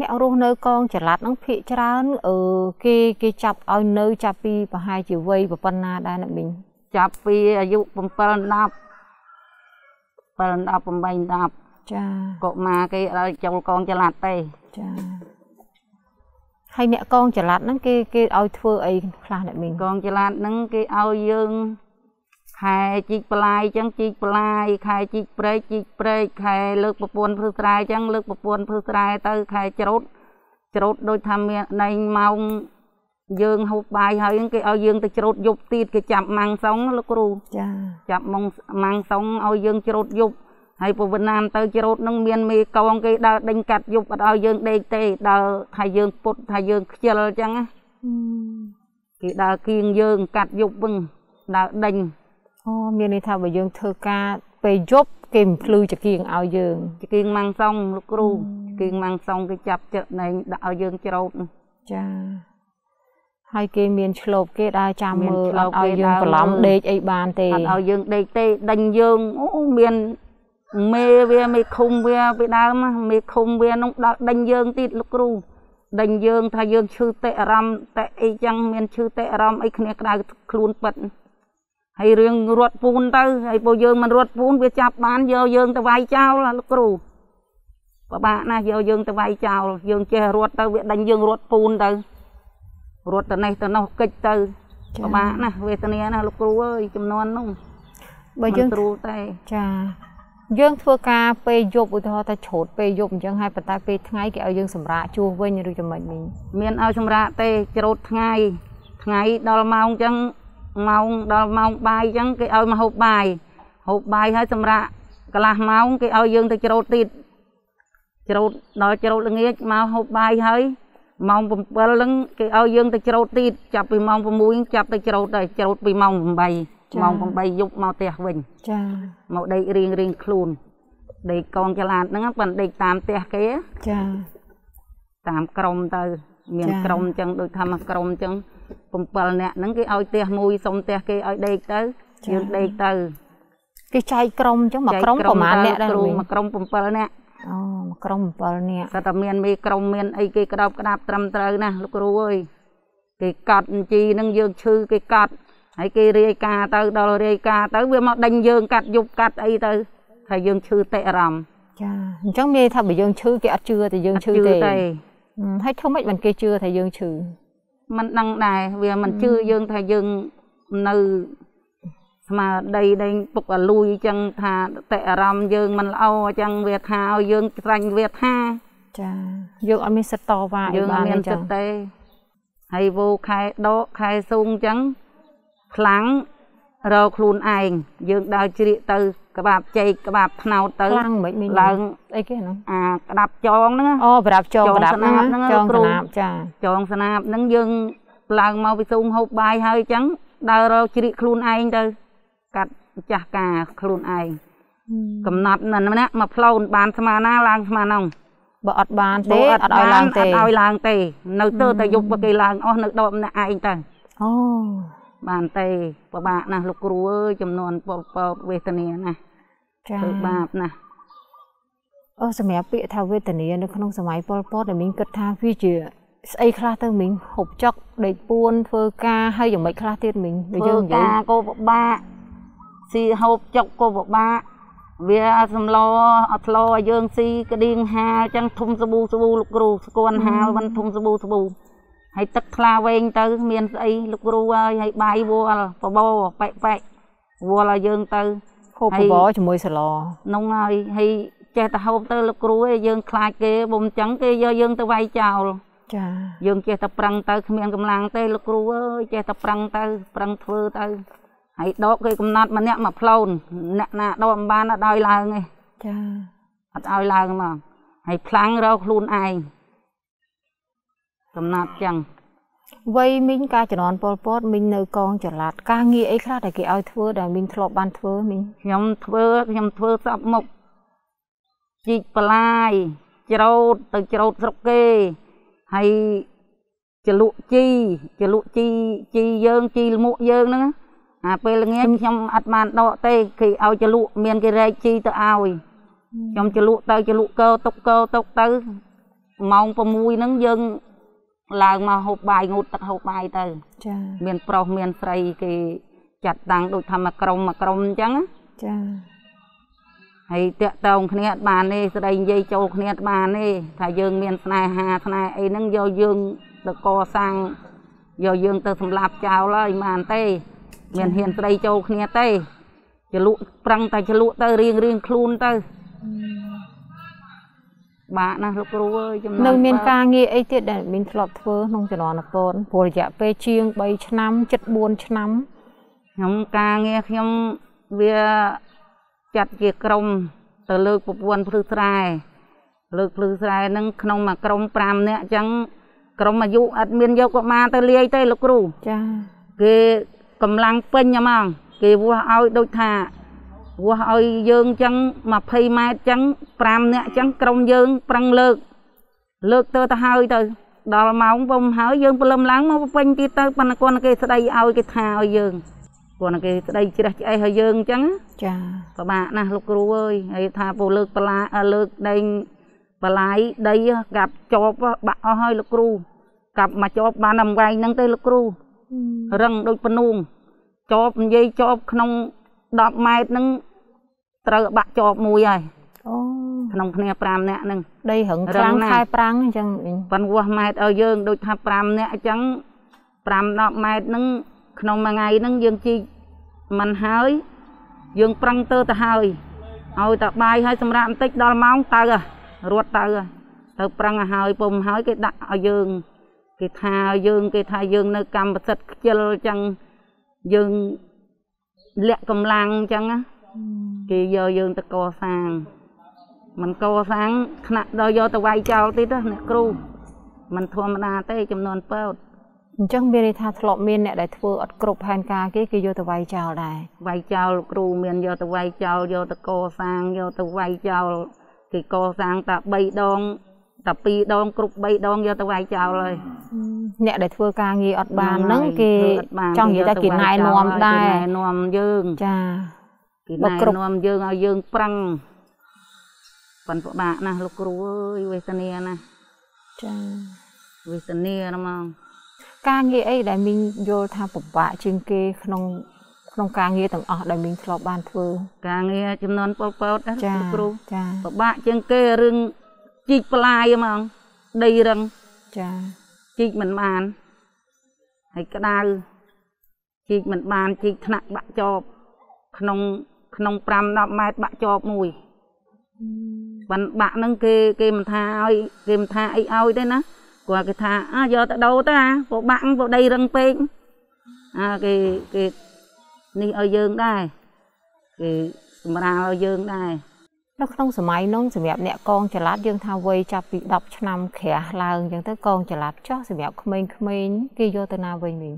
Speaker 2: អ្នករស់នៅកងចល័តហ្នឹងភាកច្រើនអឺគេគេចាប់ឲ្យនៅ ចាប់ពីប្រហែលជាវ័យប៉ុណ្ណាដែរអ្នកមីង
Speaker 3: ចាប់ពីអាយុ7 10 7 10 8 10
Speaker 2: ចា
Speaker 3: កុមារគេអត់ឲ្យចូលកងចល័តទេ
Speaker 2: ចាហើយអ្នកកងចល័តហ្នឹងគេគេឲ្យធ្វើអីខ្លះអ្នកមីង
Speaker 3: កងចល័តហ្នឹងគេឲ្យយើង ខែជីកប្លាយអញ្ចឹងជីកប្លាយខែជីកព្រែកជីកព្រែកខែលើកប្រពន្ធព្រឹសស្រែអញ្ចឹងលើកប្រពន្ធព្រឹសស្រែទៅខែច្រូតច្រូតដូចថាមានណែងម៉ោងយើងហូបបាយហើយហ្នឹងគេឲ្យយើងទៅច្រូតយប់ទៀតគេចាប់ម៉ាំងសុងលោកគ្រូ
Speaker 2: ចា
Speaker 3: ចាប់ម៉ងម៉ាំងសុងឲ្យយើងច្រូតយប់ហើយប្រវិណានទៅច្រូតនឹងមានមេកងគេដើរដេញកាត់យប់អត់ឲ្យយើងដេកទេដើរថាយើងពុតថាយើងខ្ជិលអញ្ចឹងណាគេដើរគៀងយើងកាត់យប់វិញដើរដេញ
Speaker 2: អូមានន័យថាបើយើងធ្វើការពេលយប់គេមិនភ្លឺចង្គៀងឲ្យយើង
Speaker 3: គៀងម៉ាំងសុងលោកគ្រូគៀងម៉ាំងសុងគេចាប់ចិត្តណែងដាក់ឲ្យយើងច្រូត
Speaker 2: ចាហើយគេមានឆ្លប់គេដើរចាំ
Speaker 3: មាន
Speaker 2: មើល
Speaker 3: ឆ្ល
Speaker 2: អ
Speaker 3: ប់
Speaker 2: ត់ឲ្យ
Speaker 3: គេ
Speaker 2: យើង
Speaker 3: ដើរ
Speaker 2: ច្រឡំ
Speaker 3: មើល
Speaker 2: ដេកអីបានទេ
Speaker 3: អត់ឲ្យយើងដេកទេដេញយើងអូមានមេវាមេឃុំវាពីដើមណាមេឃុំវានោះដល់ដេញយើងទៀតលោកគ្រូដេញយើងថាយើងឈឺតេអារម្មណ៍តេអីចឹងមានឈឺតេអារម្មណ៍អីគ្នាក្តៅខ្លួនប៉ិត ហើយរឿងរត់ពូនទៅហើយពួកយើងមិនរត់ពូនវាចាប់បានយកយើងទៅវាយចោលលោកគ្រូពិបាកណាស់យកយើងទៅវាយចោលយើងចេះរត់ទៅវាដេញយើងរត់ពូនទៅរត់ទៅនេះទៅនោះកិច្ចទៅ
Speaker 2: ចា
Speaker 3: ពិបាកណាស់វេទនាណាស់លោកគ្រូអើយចំនួននោះ
Speaker 2: បើយើង
Speaker 3: មិនត្រួតទេ
Speaker 2: ចាយើងធ្វើការពេលយប់ឧទាហរណ៍ថាច្រូតពេលយប់អញ្ចឹងហើយប៉ុន្តែពេលថ្ងៃគេឲ្យយើងសម្រាកជួសវិញឬយ៉ាងម៉េចមីង
Speaker 3: មានឲ្យសម្រាប់ទេច្រូតថ្ងៃថ្ងៃដល់ម៉ោងអញ្ចឹង ម៉ោងដល់ម៉ោងបាយអញ្ចឹងគេឲ្យមកហូបបាយហូបបាយហើយសម្រាប់កន្លះម៉ោងគេឲ្យយើងទៅច្រូតទៀតច្រូតដល់ច្រូតល្ងាចមកហូបបាយហើយម៉ោង7ហ្នឹងគេឲ្យយើងទៅច្រូតទៀតចាប់ពីម៉ោង6ចាប់ទៅច្រូតទៅច្រូតពីម៉ោង8ម៉ោង8យប់មកផ្ទះវិញ
Speaker 2: ចា
Speaker 3: មកដេករៀងរៀងខ្លួនដេកកងចល័តហ្នឹងប៉ិនដេកតាមផ្ទះគេ
Speaker 2: ចា
Speaker 3: តាមក្រុមទៅ មាន
Speaker 2: ចា៎
Speaker 3: ក្រុមអញ្ចឹងដូចថាមកក្រុមអញ្ចឹង 7នាក់ហ្នឹងគេឲ្យផ្ទះមួយសុំផ្ទះគេឲ្យដេកទៅយើងដេកទៅ
Speaker 2: គេចែកក្រុមអញ្ចឹងមក
Speaker 3: ចែក
Speaker 2: ក្រុមប្រហែល
Speaker 3: ទៅ
Speaker 2: អ្នកដែរ
Speaker 3: គ្រូ
Speaker 2: មីង
Speaker 3: មកក្រុម7នាក់
Speaker 2: អូមកក្រុម7នាក់
Speaker 3: គាត់តែមានមេក្រុមមានអីគេក្តោបក្តាប់ត្រឹមត្រូវណាលោកគ្រូអើយគេកាត់អញ្ជីហ្នឹងយើងឈឺគេកាត់ហើយគេរាយការណ៍ទៅដល់រាយការណ៍ទៅវាមកដេញយើងកាត់យប់កាត់អីទៅថាយើងឈឺតិអារម្មណ៍
Speaker 2: ចាអញ្ចឹងមានន័យថាបើយើងឈឺគេអត់ជឿតែយើងឈឺ
Speaker 3: អត់
Speaker 2: ទេ
Speaker 3: ទេ
Speaker 2: ហឹមហើយធ្វើម៉េចបានគេជឿថាយើងឈឺ
Speaker 3: មិនដឹងដែរវាមិនជឿយើងថាយើងនៅស្មារតីដេញពុកអាលួយអញ្ចឹងថាតិអារម្មណ៍យើងមិនល្អអញ្ចឹងវាថាឲ្យយើងស្រាញ់វាថា
Speaker 2: ចាយើងអត់មានសិទ្ធិតវ៉ាអី
Speaker 3: យើងអ
Speaker 2: បាន
Speaker 3: ត់មាន
Speaker 2: ទេចឹ
Speaker 3: ចិត្ត
Speaker 2: ង
Speaker 3: ទេហើយវោខែដកខែស៊ូងអញ្ចឹងខ្លាំង រកខ្លួនឯងយើងដើរជ្រៀកទៅក្បាប់ចេកក្បាប់ថ្នោតទៅ
Speaker 2: ខ្លាំងមិនមីង
Speaker 3: ឡើង
Speaker 2: អីគេហ្នឹង
Speaker 3: អាក្តាប់ចងហ្នឹងណា
Speaker 2: អូប្រដាប់ចង
Speaker 3: ចង
Speaker 2: ប្រដាប់ហ្នឹង
Speaker 3: ស្នាបហ្នឹង
Speaker 2: ណាចង
Speaker 3: គ្រូ
Speaker 2: ស្នាបចា
Speaker 3: ចងស្នាបហ្នឹងយើងឡើងមកពីស៊ូងហូបបាយហើយអញ្ចឹងដើររកជ្រៀកខ្លួនឯងទៅកាត់ម្ចាស់ការខ្លួនឯងកំណត់នៅម្នាក់មកផ្លូនបានស្មើណាឡើងស្មើហ្នឹង
Speaker 2: បើអត់បានទេអត់ឲ្យ
Speaker 3: បាន
Speaker 2: ឡើងទេ
Speaker 3: អត់ឲ្យឡើងទេ នៅទៅតែយប់បើគេឡើងអស់នៅដកម្នាក់ឯងទៅ
Speaker 2: អូ
Speaker 3: បានទេពិបាកណាស់លោកគ្រូអើយចំនួនពលពតវេទនាណាស់
Speaker 2: ចា
Speaker 3: ធ្វើបាបណាស់
Speaker 2: អូសម្រាប់ពាក្យថាវេទនានៅក្នុងសម័យប៉ុលពតដែលមីងគិតថាវាជាស្អីខ្លះទៅមីងហូបចុកដេកពួនធ្វើការហើយយ៉ាងម៉េចខ្លះទៀតមីងបើយើងនិយាយ
Speaker 3: ការក៏ពិបាកស៊ីហូបចុកក៏ពិបាកវាសំឡអត់ស្លឲ្យយើងស៊ីក្តៀងហាលចឹងធុំសាប៊ូសាប៊ូលោកគ្រូស្គន់ហាលមិនធុំសាប៊ូសាប៊ូ ហើយទឹកថ្លាវែងទៅមានស្អីលោកគ្រូអើយហើយបាយវល់បបោប៉ែកប៉ែកវល់ឲ្យយើងទៅ
Speaker 2: ហូប
Speaker 3: ហើ
Speaker 2: ប
Speaker 3: យ
Speaker 2: បរជាមួយសាឡ
Speaker 3: នោះហើយហើយចេះតែហូបទៅលោកគ្រូឯងយើងខ្លាចគេបំចឹងគេយកយើងទៅវាយចោល
Speaker 2: ចា
Speaker 3: យើងចេះតែប្រឹងទៅគ្មានកម្លាំងទេលោកគ្រូអើយចេះតែប្រឹងទៅប្រឹងធ្វើទៅហើយដកគេកំណត់ម្នាក់មកផ្លូនអ្នកណាដកមិនបានអត់ឲ្យឡើងទេ
Speaker 2: ចា
Speaker 3: អត់ឲ្យឡើងហ្មងហើយផ្លាំងរកខ្លួនឯង កំណត់ចឹង
Speaker 2: វ័យមីងការជំនាន់ប៉ុលពតមីងនៅកងចល័តការងារអីខ្លះដែលគេឲ្យធ្វើដែលមីងធ្លាប់បានធ្វើមីង
Speaker 3: ខ្ញុំធ្វើខ្ញុំធ្វើសពមុខជីកបន្លាយច្រូតទៅច្រូតស្រុកគេហើយចលក់ជីចលក់ជីជីយើងជីលមុខយើងហ្នឹងណាអាពេលល្ងាចខ្ញុំអត់បានដកទេគេឲ្យចលក់មានគេរែកជីទៅឲ្យខ្ញុំចលក់ទៅចលក់កោទុកកោទុកទៅម៉ោង6ហ្នឹងយើង ឡើងមកហូបបាយងូតទឹកហូបបាយទៅ
Speaker 2: ចា
Speaker 3: មានប្រុសមានស្រីគេចាត់តាំងដូចថាមកក្រុមមកក្រុមអញ្ចឹងណា
Speaker 2: ចា
Speaker 3: ហើយតាក់តងគ្នាអត់បានទេស្ដីនិយាយចូលគ្នាអត់បានទេថាយើងមានស្នេហាស្នេហ៍អីហ្នឹងយកយើងទៅកសាងយកយើងទៅសម្លាប់ចោលហើយមិនបានទេ មានហ៊ានស្ដីចូលគ្នាទេចលក់ប្រឹងតែចលក់ទៅរៀងរៀងខ្លួនទៅ បាក់ណាស់លោកគ្រូអើយចំនួន
Speaker 2: នៅមាន
Speaker 3: បើ
Speaker 2: ការងារអីទៀតដែលមានធ្លាប់ធ្វើក្នុងជំនាន់កូនព្រោះរយៈពេលជាង3ឆ្នាំ7 4ឆ្នាំ
Speaker 3: ខ្ញុំការងារខ្ញុំវាចាត់ជាក្រុមទៅលើកប្រព័ន្ធភ្លឺស្រែលើកភ្លឺស្រែហ្នឹងក្នុងមួយក្រុម5នាក់អញ្ចឹងក្រុមអាយុអត់មានយកកុមារទៅលាយទេលោកគ្រូ
Speaker 2: ចា
Speaker 3: គេកម្លាំងពេញហ្មងគេវាស់ឲ្យដូចថា វាស់ឲ្យយើងអញ្ចឹង20ម៉ែត្រអញ្ចឹង5នាក់អញ្ចឹងក្រុមយើងប្រឹងលើក លើកទៅទៅហើយទៅដល់ម៉ោងពុំហើយយើងព្រលឹមឡើងមកពេញទៀតទៅប៉ុន្តែគាត់គេស្ដីឲ្យគេថាឲ្យយើងគាត់គេស្ដីជ្រះឆ្អេះឲ្យយើងអញ្ចឹងណា
Speaker 2: ចា
Speaker 3: ពិបាកណាស់លោកគ្រូអើយហើយថាពូលើកបលាអ่าលើកដែងបលាយដីកាប់ជាប់បាក់អស់ហើយលោកគ្រូកាប់មកជាប់បានតែវែងហ្នឹងទេលោកគ្រូរឹងដូចពនួងជាប់និយាយជាប់ក្នុង 10ម៉ែត្រហ្នឹងត្រូវបាក់ជាប់មួយហើយ
Speaker 2: អូ
Speaker 3: ក្នុងគ្នា5នាក់ហ្នឹង
Speaker 2: ដីរឹងខ្លាំង
Speaker 3: រឹងណាស់
Speaker 2: ខែប្រាំងអញ្ចឹងវិញ
Speaker 3: ប៉ាន់វាស់ម៉ែត្រឲ្យយើងដូចថា5នាក់អញ្ចឹង5 10ម៉ែត្រហ្នឹងក្នុងមួយថ្ងៃហ្នឹងយើងជីកមិនហើយយើងប្រឹងទៅទៅហើយឲ្យតែបាយឲ្យសម្រាប់បន្តិចដល់ម៉ោងទៅហ่ะរត់ទៅហ่ะទៅប្រឹងឲ្យហើយពុំហើយគេដាក់ឲ្យយើងគេថាឲ្យយើងគេថាយើងនៅកម្មសិទ្ធិខ្ជិលអញ្ចឹងយើង លាក់កម្លាំងអញ្ចឹងណាគេយកយើងទៅកសាងមិនកសាងថ្នាក់ដល់យកទៅវាយចោលទៀតណាអ្នកគ្រូมันធម្មតាទេចំនួនពើត
Speaker 2: អញ្ចឹងមានន័យថាធ្លាប់មានអ្នកដែលធ្វើអត់គ្រប់ផែនការគេគេយកទៅវាយចោលដែរ
Speaker 3: វាយចោលលោកគ្រូមានយកទៅវាយចោលយកទៅកសាងយកទៅវាយចោលគេកសាងតែ3ដង តែ2ដងគ្រប់3ដងយកទៅវាយចោលហើយ
Speaker 2: អ្នកដែលធ្វើការងារអត់បាន
Speaker 3: ហ្នឹង
Speaker 2: ហ្នឹង
Speaker 3: ហើយ
Speaker 2: គេ
Speaker 3: ធ្វើអត់បាន
Speaker 2: ចង់និយាយថាគេណែនាំដែរ
Speaker 3: គេណែនាំយើង
Speaker 2: ចា
Speaker 3: គេ
Speaker 2: បើ
Speaker 3: ណែ
Speaker 2: គ្រប់
Speaker 3: នាំយើងឲ្យយើងប្រឹងប៉ិនពិបាកណាស់លោកគ្រូអើយវេទនាណាស់
Speaker 2: ចា
Speaker 3: វេទនាណាស់ហ្មង
Speaker 2: ការងារអីដែលមីងយល់ថាពិបាកជាងគេក្នុងក្នុងការងារទាំងអស់ដែលមីងធ្លាប់បានធ្វើ
Speaker 3: ការងារចំនួនប៉ុលពតណា
Speaker 2: ចា
Speaker 3: លោកគ្រូ
Speaker 2: ចា
Speaker 3: ពិបាកជាងគេរឿង ជីកប្លាយហ្មងដីរឹង
Speaker 2: ចា
Speaker 3: ជីកមិនបានហើយក្តៅជីកមិនបានជីកថ្នាក់បាក់ជាប់ក្នុងក្នុង5 10ម៉ែត្របាក់ជាប់មួយបានបាក់ហ្នឹងគេគេមិនថាឲ្យគេមិនថាអីឲ្យទេណាគាត់គេថាអើយកទៅដោទៅអាព្រោះបាក់ព្រោះដីរឹងពេកអើគេគេនេះឲ្យយើងដែរគេសម្រាលឲ្យយើងដែរ
Speaker 2: នៅក្នុងសម័យនោះសម្រាប់អ្នកកងចល័តយើងថាវ័យចាប់ពី10ឆ្នាំក្រាស់ឡើងអញ្ចឹងទៅកងចល័តចុះសម្រាប់ក្មេងៗគេយកទៅណាវិញមីង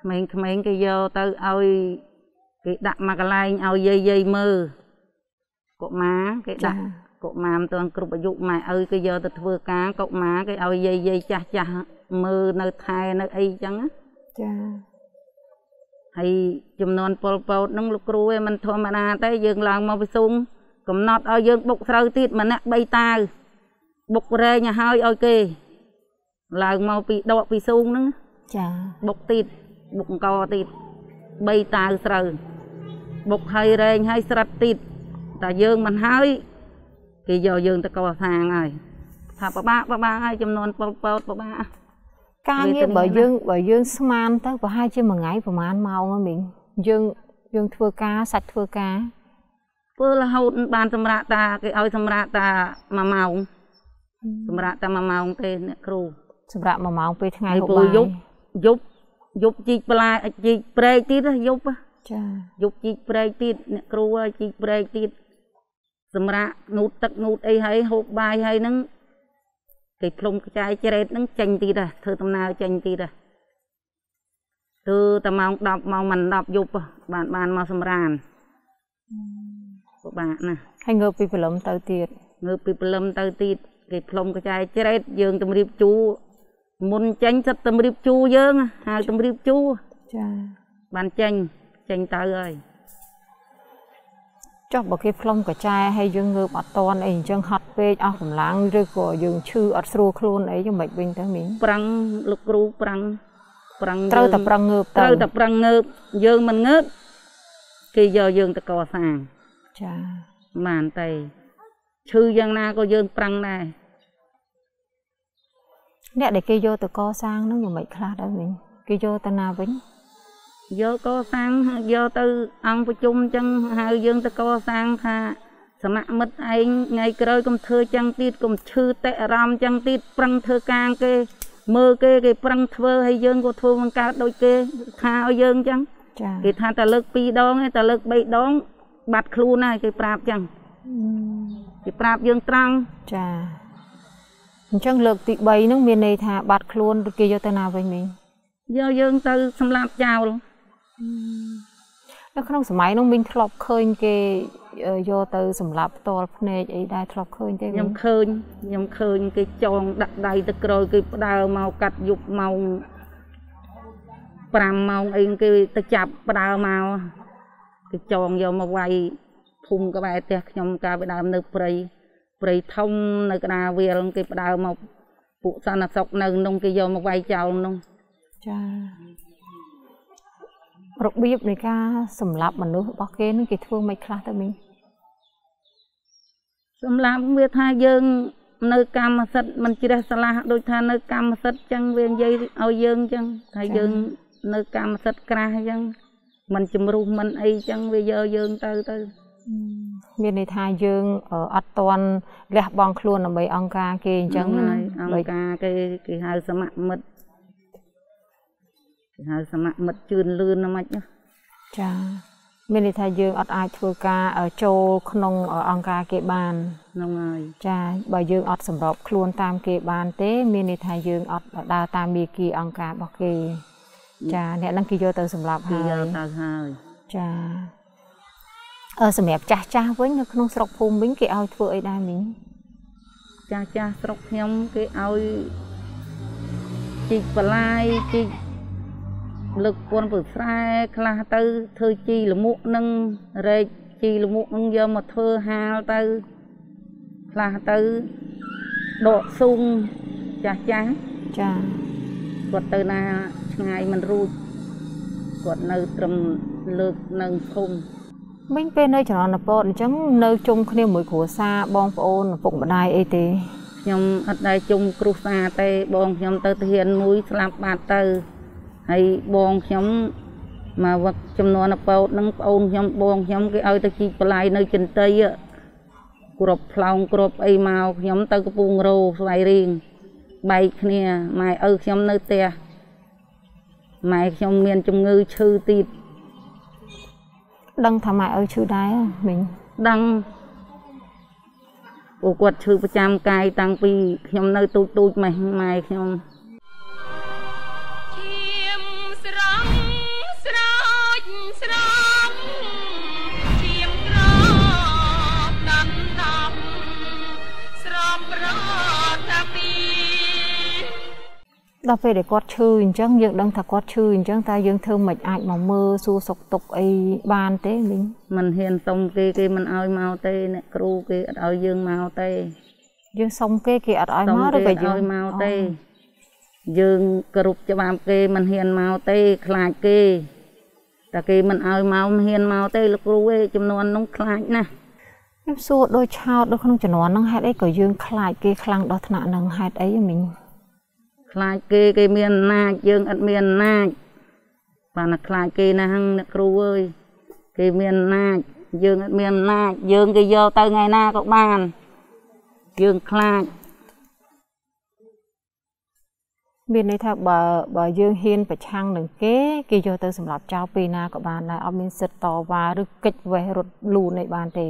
Speaker 3: ក្មេងៗគេយកទៅឲ្យគេដាក់មកកន្លែងឲ្យយាយយាយមើលកុមារគេដាក់កុមារមិនទាន់គ្រប់អាយុម៉ែឪគេយកទៅធ្វើការកុមារគេឲ្យយាយយាយចាស់ចាស់មើលនៅថែនៅអីចឹងណា
Speaker 2: ចា
Speaker 3: ហើយចំនួនពលពតហ្នឹងលោកគ្រូឯងមិនធម្មតាទេយើងឡើងមកវិសុង កំណត់ឲ្យយើងបុកស្រូវទៀតម្នាក់3តាវបុករែងឲ្យហើយឲ្យគេឡើងមកពីដកពីស៊ូងហ្នឹង
Speaker 2: ចា
Speaker 3: បុកទៀតបុកអង្គទៀត3តាវស្រូវបុកហើយរែងហើយស្រិតទៀតតែយើងមិនហើយគេយកយើងទៅកសាងហើយថាប្របាកប្របាកហើយចំនួនពលពតប្របាក
Speaker 2: ការងារ
Speaker 3: វេទនា
Speaker 2: បើ
Speaker 3: ណាស់
Speaker 2: យើងបើយើងស្មានទៅប្រហែលជាមួយថ្ងៃប្រហែលម៉ោងហ្នឹងមីងយើងយើងធ្វើការសាច់ធ្វើការ
Speaker 3: ធ្វើរហូតបានសម្រាប់តាគេឲ្យសម្រាប់តា1ម៉ោងសម្រាប់តែ1ម៉ោងទេអ្នកគ្រូ
Speaker 2: សម្រាប់1ម៉ោងពេលថ្ងៃ
Speaker 3: ហើយ
Speaker 2: ហូប
Speaker 3: ពូ
Speaker 2: បាយ
Speaker 3: យប់យប់យប់ជីកបន្លែជីកព្រែកទៀតហ៎យប់ហ៎
Speaker 2: ចា
Speaker 3: យប់ជីកព្រែកទៀតអ្នកគ្រូហើយជីកព្រែកទៀតសម្រាប់ងូតទឹកងូតអីហើយហូបបាយហើយហ្នឹងគេផ្លុំខ្ចាយច្រេតហ្នឹងចេញទៀតហ៎ធ្វើដំណើរចេញទៀតហ៎ទៅតែម៉ោង10ម៉ោងមិន10យប់ហ៎បានបានមកសម្រាន ពិបាកណាស់
Speaker 2: ហើយងើបពីព្រលឹមទៅទៀត
Speaker 3: ងើបពីព្រលឹមទៅទៀតគេផ្លុំខ្ចាយច្រេតយើងតម្រៀបជូរមុនចេញសិតតម្រៀបជូរយើងហៅតម្រៀបជូរ
Speaker 2: ចា
Speaker 3: បានចេញចេញទៅហើយ
Speaker 2: ចុះបើគេផ្លុំកញ្ចែហើយយើងងើបអត់តន់អីអញ្ចឹងហត់ពេកអស់កម្លាំងឬក៏យើងឈឺអត់ស្រួលខ្លួនអីយ៉ាងម៉េចវិញទៅមីង
Speaker 3: ប្រឹងលោកគ្រូប្រឹងប្រឹង
Speaker 2: ត្រូវតែ
Speaker 3: យើង
Speaker 2: ប្រឹងងើបទៅ
Speaker 3: ត្រូវតែប្រឹងងើបយើងមិនងើបគេយកយើងទៅកសាង
Speaker 2: ចា
Speaker 3: បានតែឈឺយ៉ាងណាក៏យើងប្រឹងដែរ
Speaker 2: អ្នកដែលគេយកទៅកសាងហ្នឹងយ៉ាងម៉េចខ្លះដែរវិញគេយកទៅណាវិញ
Speaker 3: យកកសាងយកទៅអង្គប្រជុំអញ្ចឹងហៅយើងទៅកសាងថាសមមិត្តឯងថ្ងៃក្រោយកុំធ្វើចឹងទៀតកុំឈឺតិអារម្មណ៍ចឹងទៀតប្រឹងធ្វើការគេ មើលគេគេប្រឹងធ្វើហើយយើងក៏ធ្វើមិនកើតដូចគេថាឲ្យយើងចឹង
Speaker 2: ចា
Speaker 3: គេថាតែលើក2ដងទេតែលើក3ដង បាត់ខ្លួនហើយគេប្រាប់ចឹង
Speaker 2: អឺ
Speaker 3: គេប្រាប់យើងត្រង់
Speaker 2: ចាអញ្ចឹងលើកទី3ហ្នឹងមានន័យថាបាត់ខ្លួនឬគេយកទៅណាវិញវិញ
Speaker 3: យកយើងទៅសម្លាប់ចោល
Speaker 2: នៅក្នុងសម័យហ្នឹងមីងធ្លាប់ឃើញគេអឺយកទៅសម្លាប់ផ្ទាល់ភ្នែកអីដែរធ្លាប់ឃើញទេ
Speaker 3: ខ្ញុំ
Speaker 2: មីង
Speaker 3: ឃើញខ្ញុំឃើញគេចងដាក់ដៃទៅក្រោយគេផ្ដើមកកាត់យប់ម៉ោង5ម៉ោងអីគេទៅចាប់ផ្ដើមក គេចងយកមកវាយភូមិក្បែរផ្ទះខ្ញុំកាលពីដើមនៅព្រៃព្រៃធំនៅកណ្ដាលវាលគេផ្ដើមកពួកសន្តិសុខនៅក្នុងគេយកមកវាយចោលក្នុង
Speaker 2: ចារបៀបនៃការសម្លាប់មនុស្សរបស់គេហ្នឹងគេធ្វើមិនខ្លះទៅមីង
Speaker 3: សម្រាប់វាថាយើង នៅកម្មសិទ្ធិមិនជ្រះឆ្លាស់ដូចថានៅកម្មសិទ្ធិចឹងវានិយាយឲ្យយើងចឹងថាយើង នៅកម្មសិទ្ធិក្រាស់ចឹង មិនជំរុះមិនអីចឹងវាយកយើងទៅទៅ
Speaker 2: មានន័យថាយើងអឺអត់តន់លះបង់ខ្លួនដើម្បីអង្គការគេអញ្ចឹងណា
Speaker 3: ហើយអង្គការគេគេហៅសមមិត្តគេហៅសមមិត្តជឿនលឿនណាម៉េចណា
Speaker 2: ចាមានន័យថាយើងអត់អាចធ្វើការអឺចូលក្នុងអឺអង្គការគេបាន
Speaker 3: ហ្នឹងហើយ
Speaker 2: ចាបើយើងអត់សម្របខ្លួនតាមគេបានទេ មានន័យថាយើងអត់ដើរតាមមាគ៌ាអង្គការរបស់គេ ចាអ្នកហ្នឹងគេយកទៅសម្លាប់
Speaker 3: គេ
Speaker 2: ហើយ
Speaker 3: យកទៅហើយ
Speaker 2: ចាអឺសម្រាប់ចាស់ចាស់វិញនៅក្នុងស្រុកភូមិវិញគេឲ្យធ្វើអីដែរមីង
Speaker 3: ចាស់ចាស់ស្រុកខ្ញុំគេឲ្យជីកបន្លាយជីកលើកពន្ធពើស្រែខ្លះទៅធ្វើជីលមុខនឹងរែកជីលមុខនឹងយកមកធ្វើហាលទៅខ្លះទៅដកស៊ូងចាស់ចាស់
Speaker 2: ចា
Speaker 3: គាត់ទៅណា ឆ្ងាយមិនរួចគាត់នៅត្រឹមលើកនៅភូមិ
Speaker 2: មីងពេលនៅចរន្តពតអញ្ចឹងនៅជុំគ្នាមួយគ្រួសារបងប្អូនឪពុកម្ដាយអីទេ
Speaker 3: ខ្ញុំអត់ដែរជុំគ្រួសារទេបងខ្ញុំទៅទាហានមួយស្លាប់បាត់ទៅហើយបងខ្ញុំមកវឹកចំនួនអពតហ្នឹងប្អូនខ្ញុំបងខ្ញុំគេឲ្យទៅជីកបន្លាយនៅចិនតីហ៎គ្រប់ផ្លោងគ្រប់អីមកខ្ញុំទៅកំពង់រោស្វាយរៀងបែកគ្នាម៉ែឪខ្ញុំនៅផ្ទះ ម៉ែខ្ញុំមានជំងឺឈឺទៀត
Speaker 2: ដឹងថាម៉ែឪឈឺដែរមីង
Speaker 3: ដឹងពួកគាត់ឈឺប្រចាំកាយតាំងពីខ្ញុំនៅទូចទូចៗម៉េះម៉ែខ្ញុំ
Speaker 1: ដ
Speaker 2: ល់ពេលដែលគាត់ឈឺអញ្ចឹងយើងដឹងថាគាត់ឈឺអញ្ចឹងតើយើងធ្វើមិនអាចមកមើលសួរសុខទុក្ខអីបានទេមីង
Speaker 3: មិនហ៊ានសុំគេគេមិនឲ្យមកទេអ្នកគ្រូគេអត់ឲ្យយើងមកទេ
Speaker 2: យើងសុំគេគេអត់ឲ្យ
Speaker 3: សុំ
Speaker 2: មកឬ
Speaker 3: គេ
Speaker 2: ក៏
Speaker 3: អត់
Speaker 2: យើង
Speaker 3: ឲ្យមកទេ
Speaker 2: អូ
Speaker 3: យើងគ្រប់ច្បាប់គេមិនហ៊ានមកទេខ្លាចគេតែគេមិនឲ្យមកមិនហ៊ានមកទេលោកគ្រូឯងចំនួននោះខ្លាចណាស់
Speaker 2: ខ្ញុំសួរដូចឆោតដូចក្នុងជំនាន់ហ្នឹងហេតុអីក៏យើងខ្លាចគេខ្លាំងដល់ថ្នាក់ហ្នឹងហេតុអីហ៎មីង
Speaker 3: ខ្លាចគេគេមានអំណាចយើងអត់មានអំណាចបានតែខ្លាចគេណាស់អ្នកគ្រូអើយគេមានអំណាចយើងអត់មានអំណាចយើងគេយកទៅថ្ងៃណាក៏បានយើងខ្លាច
Speaker 2: មានន័យថាបើបើយើងហ៊ានប្រឆាំងនឹងគេគេយកទៅសម្លាប់ចោលពេលណាក៏បានដែរអត់មានសិទ្ធិតវ៉ាឬកិច្ចវេះរត់លូនអីបានទេ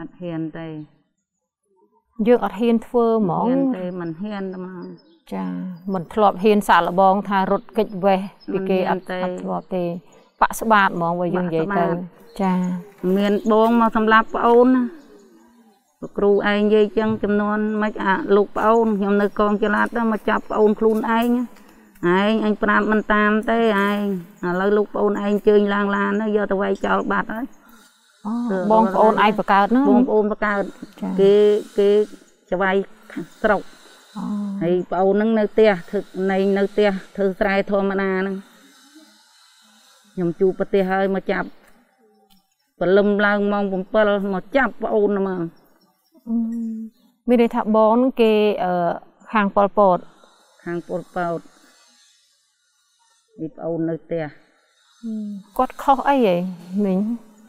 Speaker 3: អត់ហ៊ានទេ
Speaker 2: យើងអត់ហ៊ានធ្វើហ្មង
Speaker 3: ហ៊ានទេមិនហ៊ានទេហ្មង
Speaker 2: ចាមិនធ្លាប់ហ៊ានសាក់លបងថារត់កិច្ចវេះពីគេ
Speaker 3: មិនហ៊ា
Speaker 2: អ
Speaker 3: ន
Speaker 2: ត់
Speaker 3: ទេ
Speaker 2: អត់ធ្លាប់ទេបាក់ស្បាតហ្មងបើយើងនិយាយ
Speaker 3: បា
Speaker 2: ទៅ
Speaker 3: ក់ស្បាត
Speaker 2: ចា
Speaker 3: មានបងមកសម្លាប់ប្អូនណាលោកគ្រូឯងនិយាយចឹងចំនួនមិនអាលោកប្អូនខ្ញុំនៅកងចល័តទៅមកចាប់ប្អូនខ្លួនឯងណាឯងអញប្រាប់មិនតាមទេឯងឥឡូវលោកប្អូនឯងជើញឡើងឡានទៅយកទៅវាយចោលបាត់ហើយ
Speaker 2: អូ
Speaker 3: គឺ
Speaker 2: បងប្អូនឯងបង្កើតហ្នឹង
Speaker 3: បងប្អូនបកើត
Speaker 2: ចា
Speaker 3: គេគេច្បាយស្រុក
Speaker 2: អូ
Speaker 3: ហើយប្អូនហ្នឹងនៅផ្ទះធ្វើនៃនៅផ្ទះធ្វើស្រែធម្មតាហ្នឹងខ្ញុំជួបប្រទេសហើយមកចាប់បព្រលឹមឡើងម៉ោង7មកចាប់ប្អូនមក
Speaker 2: មានន័យថាបងហ្នឹងគេអឺខាងប៉ុលពត
Speaker 3: ខាងពលពតនេះប្អូននៅផ្ទះ
Speaker 2: គាត់ខុសអីហីមីង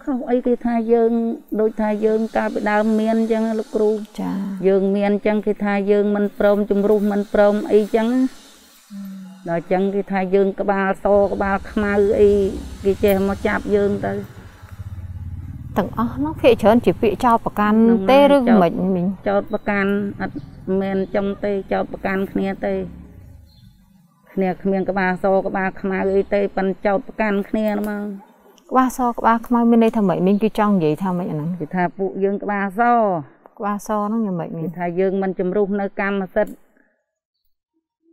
Speaker 3: ខុសអីគេថាយើងដូចថាយើងកាលពីដើមមានអញ្ចឹងលោកគ្រូ
Speaker 2: ចា
Speaker 3: យើងមានអញ្ចឹងគេថាយើងមិនព្រមជំរុះមិនព្រមអីអញ្ចឹងណាដល់អញ្ចឹងគេថាយើងក្បាលសក្បាលខ្មៅអីគេចេះមកចាប់យើងទៅ
Speaker 2: ទាំងអស់ហ្នឹងភាគច្រើនជាពាក្យចោតប្រកាន់
Speaker 3: ហ្នឹង
Speaker 2: ទេឬ
Speaker 3: ចោទ
Speaker 2: មិនមីង
Speaker 3: ចោតប្រកាន់អត់មែនចំទេចោតប្រកាន់គ្នាទេគ្នាគ្មានក្បាលសក្បាលខ្មៅអីទេប៉ិនចោតប្រកាន់គ្នាហ្មង
Speaker 2: ក្បាលសក្បាលខ្មៅមានន័យថាម៉េចមីងគឺចង់និយាយថាម៉េចអាហ្នឹង
Speaker 3: គេថាពួកយើងក្បាលស
Speaker 2: ក្បាលសហ្នឹងយ៉ាងម៉េចមី
Speaker 3: គេ
Speaker 2: ង
Speaker 3: ថាយើងមិនជំរុះនៅកម្មសិទ្ធិ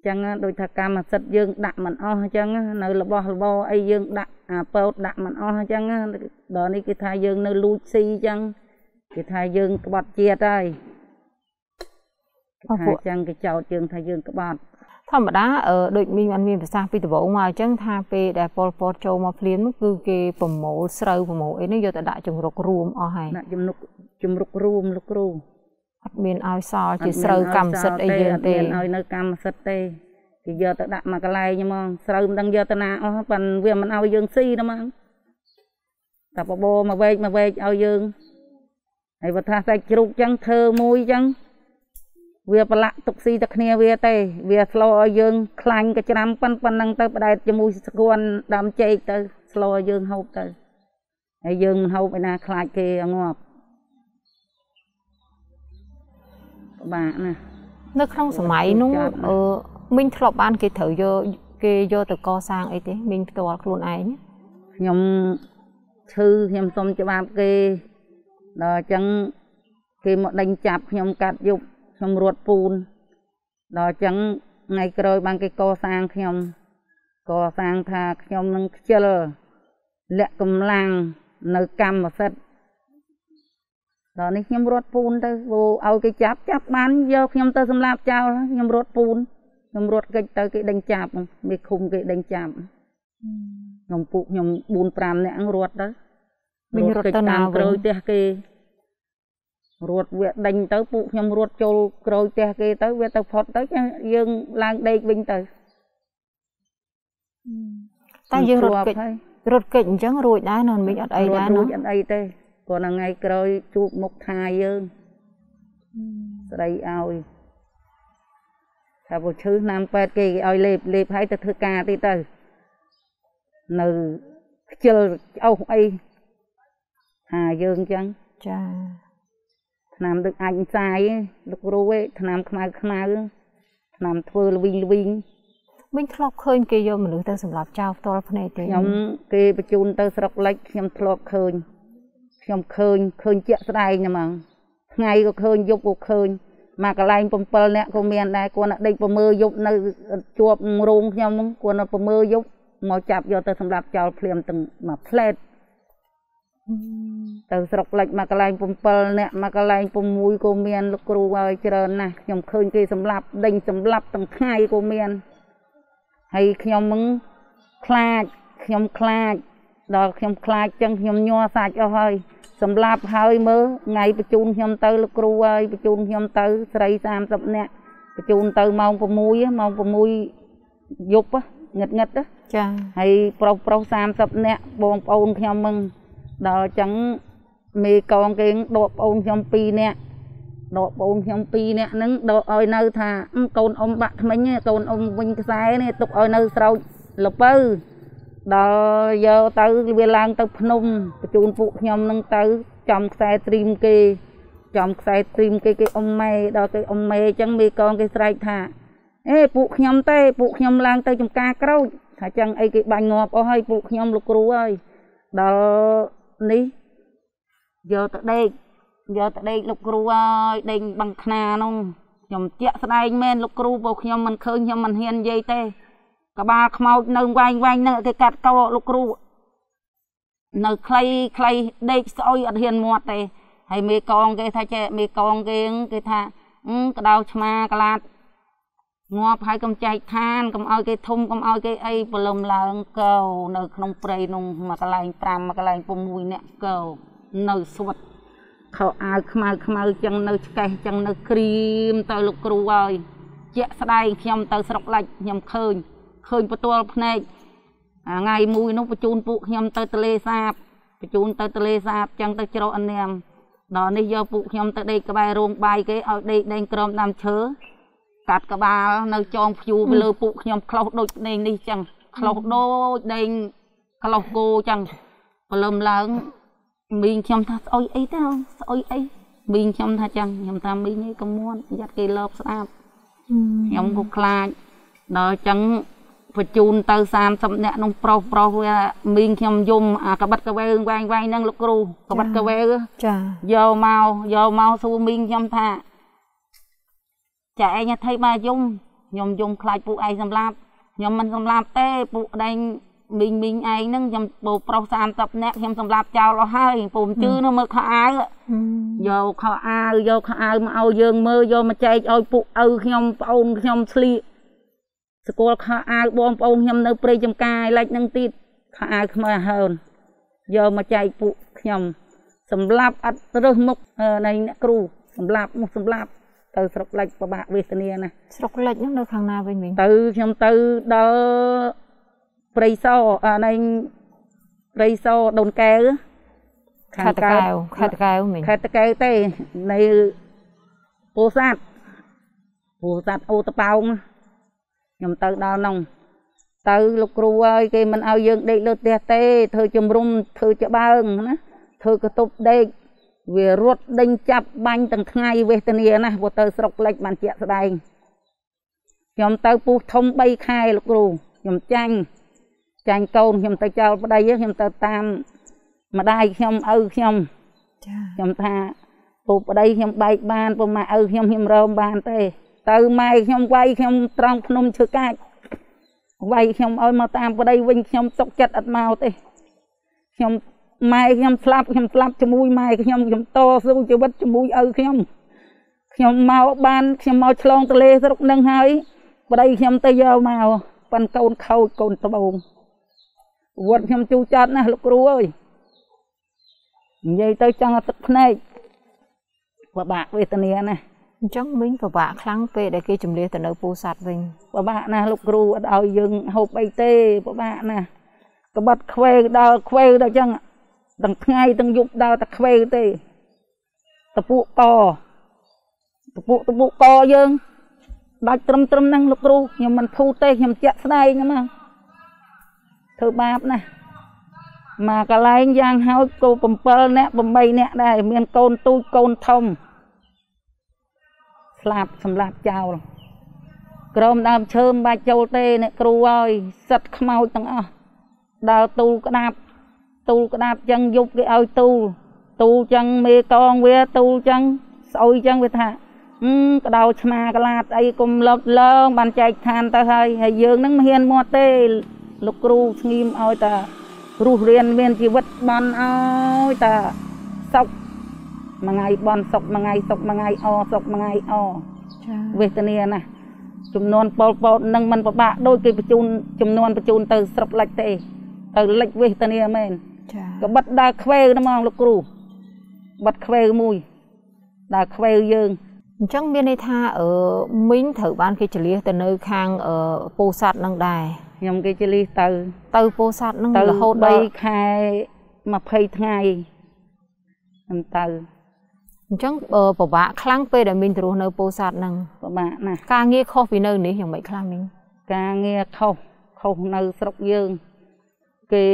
Speaker 3: ចឹងណាដូចថាកម្មសិទ្ធិយើងដាក់មិនអស់អញ្ចឹងណានៅរបស់របរអីយើងដាក់អាពោតដាក់មិនអស់អញ្ចឹងណាដល់នេះគេថាយើងនៅលូចស៊ីអញ្ចឹងគេថាយើងក្បត់ជាតិហើយគេថាអញ្ចឹងគេចោទយើងថាយើងក្បត់
Speaker 2: ធម្មតាអឺដូចមីងបានមានប្រសាសន៍ពីដំបូងមកអញ្ចឹងថាពេលដែលប៉ុលពតចូលមកភ្លាមនោះគឺគេប្រមូលស្រូវប្រមូលអីនេះយកទៅដាក់ជំរុករួមអស់ហើយ
Speaker 3: ដាក់ជំនុកជំរុករួមលោកគ្រូ
Speaker 2: អត់មានឲ្យសល់ជាស្រូវកម្មសិទ្ធិអីយើងទេ
Speaker 3: អត់មានឲ្យនៅកម្មសិទ្ធិទេគេយកទៅដាក់មកកន្លែងហ្មងស្រូវមិនដឹងយកទៅណាអស់ប៉ិនវាមិនឲ្យយើងស៊ីទេហ្មងតែបបោមកវែកមកវែកឲ្យយើងហើយបើថាសាច់ជ្រូកចឹងធ្វើមួយចឹង វាប្រឡាក់ទុកស៊ីតែគ្នាវាទេ វាស្លោឲ្យយើងខ្លាញ់កច្រាំប៉ិនប៉ុណ្ណឹងទៅផ្ដែតជាមួយស្គួនដើមចេកទៅស្លោឲ្យយើងហូបទៅហើយយើងមិនហូបឯណាខ្លាចគេឲ្យងាប់ពិបាកណាស់
Speaker 2: នៅក្នុងសម័យនោះ
Speaker 3: ចាប់ណា
Speaker 2: អឺមីងធ្លាប់បានគេត្រូវយកគេយកទៅកសាងអីទេមីងផ្ទាល់ខ្លួនឯង
Speaker 3: ខ្ញុំឈឺខ្ញុំសុំច្បាប់គេដល់អញ្ចឹងគេមកដេញចាប់ខ្ញុំកាត់យប់ ខ្ញុំរត់ពូនដល់អញ្ចឹងថ្ងៃក្រោយបានគេកសាងខ្ញុំកសាងថាខ្ញុំនឹងខ្ជិលលាក់កម្លាំងនៅកម្មសិទ្ធិដល់នេះខ្ញុំរត់ពូនទៅព្រោះឲ្យគេចាប់ចាប់បានយកខ្ញុំទៅសម្លាប់ចោលខ្ញុំរត់ពូនខ្ញុំរត់កិច្ចទៅគេដេញចាប់មេឃុំគេដេញចាប់ខ្ញុំពួកខ្ញុំ4 5នាក់ហ្នឹងរត់ទៅ
Speaker 2: មីងរត់ទៅណា
Speaker 3: តាម
Speaker 2: វិញ
Speaker 3: ក្រោយផ្ទះគេ រត់វាដេញទៅពួកខ្ញុំរត់ចូលក្រោយផ្ទះគេទៅវាទៅផុតទៅយើងឡើងដេកវិញទៅ
Speaker 2: តែយើងរត់កិច្ច
Speaker 3: ហើយ
Speaker 2: រត់កិច្ចអញ្ចឹងរួចដែរនៅមីងអត់អីដែរ
Speaker 3: រ
Speaker 2: ណា
Speaker 3: ត់រួចអត់អីទេគ្រាន់តែថ្ងៃក្រោយជួបមុខថាយើងស្រីឲ្យថាបើឈឺណាំប៉ែតគេគេឲ្យលេបលេបឲ្យទៅធ្វើការទៀតទៅនៅខ្ជិលអោសអីថាយើងអញ្ចឹង
Speaker 2: ចា
Speaker 3: ឆ្នាំទឹកអាចផ្សាយឯងលោកគ្រូឯងឆ្នាំខ្មៅខ្មៅឆ្នាំធ្វើល្វីងល្វីង
Speaker 2: មីងធ្លាប់ឃើញគេយកមនុស្សទៅសម្លាប់ចោលផ្ទាល់ភ្នែកទេ
Speaker 3: ខ្ញុំគេបញ្ជូនទៅស្រុកលិចខ្ញុំធ្លាប់ឃើញខ្ញុំឃើញឃើញជាក់ស្ដែងហ្មងថ្ងៃក៏ឃើញយប់ក៏ឃើញមកកន្លែង7នាក់ក៏មានដែរគាត់ណាដេកប្រមើយប់នៅជាប់រោងខ្ញុំហ្នឹងគាត់ណាប្រមើយប់មកចាប់យកទៅសម្រាប់ចោលភ្លាមទាំងមួយផ្លែត ទៅស្រុកលិចមកកន្លែង7នាក់មកកន្លែង6ក៏មានលោកគ្រូឲ្យច្រើនណាស់ខ្ញុំឃើញគេសម្លាប់ដេញសម្លាប់ទាំងថ្ងៃក៏មានហើយខ្ញុំហ្នឹងខ្លាចខ្ញុំខ្លាចដល់ខ្ញុំខ្លាចចឹងខ្ញុំញ័រសាច់អស់ហើយសម្លាប់ហើយមើលថ្ងៃបញ្ជូនខ្ញុំទៅលោកគ្រូហើយបញ្ជូនខ្ញុំទៅស្រី30នាក់បញ្ជូនទៅម៉ោង6ម៉ោង6យប់ហ៎ងឹតងឹតៗ
Speaker 2: ចា
Speaker 3: ហើយប្រុសប្រុស30នាក់បងប្អូនខ្ញុំมึง ដល់អញ្ចឹងមេកងគេដកប្អូនខ្ញុំ2នាក់ដកប្អូនខ្ញុំ2នាក់ហ្នឹងដកឲ្យនៅថាអឺកូនអ៊ំបាក់ថ្មិញឯងកូនអ៊ំវិញខ្សែនេះទុកឲ្យនៅស្រោចលពៅដល់យកទៅវាឡើងទៅភ្នំបញ្ជូនពួកខ្ញុំហ្នឹងទៅចំខ្សែត្រីមគេ ចំខ្សែត្រីមគេគេអ៊ំម៉ែដល់គេអ៊ំម៉ែអញ្ចឹងមេកងគេស្រែកថាអេពួកខ្ញុំទេពួកខ្ញុំឡើងទៅចំការក្រូចថាចឹងអីគេបាញ់ងាប់អស់ហើយពួកខ្ញុំលោកគ្រូហើយដល់ នេះយកទៅដេកយកទៅដេកលោកគ្រូហើយដេកបឹងខ្នានោះខ្ញុំជាក់ស្ដែងមែនលោកគ្រូពួកខ្ញុំមិនឃើញខ្ញុំមិនហ៊ាននិយាយទេក្បាលខ្មោចនៅវែងវែងហ្នឹងគេកាត់កោលោកគ្រូនៅខ្លីខ្លីដេកស្អុយអត់ហ៊ានមាត់ទេហើយមេកងគេថាចេះមេកងគេហ្នឹងគេថាអឺក្តៅឆ្មាក្លាត ងាប់ហើយកុំចែកឋានកុំឲ្យគេធំកុំឲ្យគេអីព្រលឹមឡើងកោនៅក្នុងព្រៃនោះមួយកន្លែង5មួយកន្លែង6នាក់កោនៅស្វិតខោអាវខ្មៅខ្មៅចឹងនៅឆ្កេះចឹងនៅក្រៀមទៅលោកគ្រូហើយជាក់ស្ដែងខ្ញុំទៅស្រុកឡាច់ខ្ញុំឃើញឃើញផ្ទាល់ភ្នែកអាថ្ងៃមួយនោះបញ្ជូនពួកខ្ញុំទៅទលេសាបបញ្ជូនទៅទលេសាបចឹងទៅច្រកអនាមដល់នេះយកពួកខ្ញុំទៅដេកក្បែររោងបាយគេឲ្យដេកដេងក្រោមដើមឈើ កាត់ក្បាលនៅចងភួរទៅលើពួកខ្ញុំខ្លុសដូចដេងនេះចឹងខ្លុសដូចដេងខ្លុសគោចឹងព្រលឹមឡើងមីងខ្ញុំថាស្អុយអីទៅស្អុយអីមីងខ្ញុំថាចឹងខ្ញុំថាមីងនេះកមួនយ៉ាត់គេលបស្ដាប់ខ្ញុំក៏ខ្លាចដល់ចឹងបញ្ជូនទៅ30នាក់នោះប្រុសប្រុសវាមីងខ្ញុំយំអាកបិតកវែងវែងវែងហ្នឹងលោកគ្រូកបិតកវែង
Speaker 2: ចា
Speaker 3: យកមកយកមកសួរមីងខ្ញុំថា ចាឯងថៃបាទយំខ្ញុំយំខ្លាចពួកឯងសម្លាប់ខ្ញុំមិនសម្លាប់ទេពួកដែងមីងមីងឯងហ្នឹងខ្ញុំបោប្រុស30នាក់ខ្ញុំសម្លាប់ចោលអស់ហើយពុំជឿនោះមើលខោអាវយកខោអាវយកខោអាវមកឲ្យយើងមើលយកមកចែកឲ្យពួកឪខ្ញុំប្អូនខ្ញុំស្លៀកស្គាល់ខោអាវបងប្អូនខ្ញុំនៅព្រៃចំការឯឡិចហ្នឹងទៀតខោអាវខ្មៅហើនយកមកចែកពួកខ្ញុំសម្លាប់អត់រើសមុខនៃអ្នកគ្រូសម្លាប់មុខសម្លាប់ ទៅស្រុកលិចពិបាកវេទនាណា
Speaker 2: ស្រុកលិចហ្នឹងនៅខាងណាវិញមីង
Speaker 3: ទៅខ្ញុំទៅដល់ព្រៃសរអានៃព្រៃសរដូនកែវ
Speaker 2: ខេត្តតាកែវខេត្តតាកែវមីង
Speaker 3: ខេត្តតាកែវទេនៅពោធិ៍សាត់ពោធិ៍សាត់អូតប៉ោងខ្ញុំទៅដល់នោះទៅលោកគ្រូហើយគេមិនឲ្យយើងដេកលើផ្ទះទេធ្វើជំរុំធ្វើច្បាើងណាធ្វើកតុបដេក វារត់ដេញចាប់បាញ់ទាំងថ្ងៃវេទនាណាព្រោះទៅស្រុកលិចបានជាក់ស្ដែងខ្ញុំទៅពុះធំ3ខែលោកគ្រូខ្ញុំចាញ់ចាញ់កូនខ្ញុំទៅចោលប្តីខ្ញុំទៅតាមម្ដាយខ្ញុំឪខ្ញុំ
Speaker 2: ចា
Speaker 3: ខ្ញុំថាពុកប្តីខ្ញុំបែកបានពុកម៉ាឪខ្ញុំខ្ញុំរមបានទេ ទៅម៉ែខ្ញុំវាយខ្ញុំត្រង់ភ្នំឈើកាច់វាយខ្ញុំឲ្យមកតាមប្តីវិញខ្ញុំសុកចិត្តអត់មកទេខ្ញុំ ម៉ែខ្ញុំស្លាប់ខ្ញុំស្លាប់ជាមួយម៉ែខ្ញុំខ្ញុំតស៊ូជីវិតជាមួយឪខ្ញុំខ្ញុំមកបានខ្ញុំមកឆ្លងទលេស្រុកនឹងហើយប្តីខ្ញុំទៅយកមកប៉ាន់កូនខោចកូនត្បូងវត្តខ្ញុំជូរចត់ណាស់លោកគ្រូអើយនិយាយទៅចង់ឲ្យទឹកភ្នែកពិបាកវេទនាណាស់
Speaker 2: អញ្ចឹងមីងពិបាកខ្លាំងពេកដែលគេចម្លៀសទៅនៅពូសัตว์វិញ
Speaker 3: ពិបាកណាស់លោកគ្រូអត់ឲ្យយើងហូបអីទេពិបាកណាស់ក្បត់ខ្វេដល់ខ្វេដល់ចឹង ទាំងថ្ងៃទាំងយប់ដល់តែខ្វេទេតពុកកតពុកតពុកកយើងដាច់ត្រឹមត្រឹមហ្នឹងលោកគ្រូខ្ញុំមិនធូរទេខ្ញុំជាក់ស្ដែងហ្នឹងមកធ្វើបាបណាស់មកកន្លែងយ៉ាងហោចគោ7នាក់8នាក់ដែរមានកូនទូចកូនធំស្លាប់សម្លាប់ចោលក្រមដើមឈើមិនបាច់ចូលទេអ្នកគ្រូអើយសិតខ្មោចទាំងអស់ដើរទូលក្តាប់ ទូលក្តាប់ចឹងយប់គេឲ្យទូលទូលចឹងមេកងវាទូលចឹងស្អុយចឹងវាថាអឺកដោឆ្មាកលាតអីគុំលប់លើងបានចែកឋានទៅហើយហើយយើងនឹងមិនហ៊ានមកទេលោកគ្រូស្ងៀមឲ្យតារស់រៀនមានជីវិតបានឲ្យតាសុខមួយថ្ងៃបនសុខមួយថ្ងៃសុខមួយថ្ងៃអសុខមួយថ្ងៃអ
Speaker 2: ចា
Speaker 3: វេទនាណាស់ចំនួនប៉ុលពតនឹងមិនពិបាកដូចគេបញ្ជូនចំនួនបញ្ជូនទៅស្រុកលិចទេទៅលិចវេទនាមែន
Speaker 2: ចា
Speaker 3: ក៏បិទដើរខ្វែងហ្មងលោកគ្រូបិទខ្វែងមួយដើរខ្វែងយើង
Speaker 2: អញ្ចឹងមានន័យថាអឺមីងត្រូវបានគេចលាទៅនៅខាងអឺពោធិ៍សាត់នឹងដែរ
Speaker 3: ខ្ញុំគេចលាទៅ
Speaker 2: ទៅពោធិ៍សាត់នឹងរហូតដល់
Speaker 3: 3ខែ20ថ្ងៃខ្ញុំទៅ
Speaker 2: អញ្ចឹងពិបាកខ្លាំងពេលដែលមីងទៅរស់នៅពោធិ៍សាត់ហ្នឹង
Speaker 3: ពិបាកណាស់
Speaker 2: ការងារខុសពីនៅនេះយ៉ាងម៉េចខ្លះមីង
Speaker 3: ការងារខុសខុសនៅស្រុកយើង គេ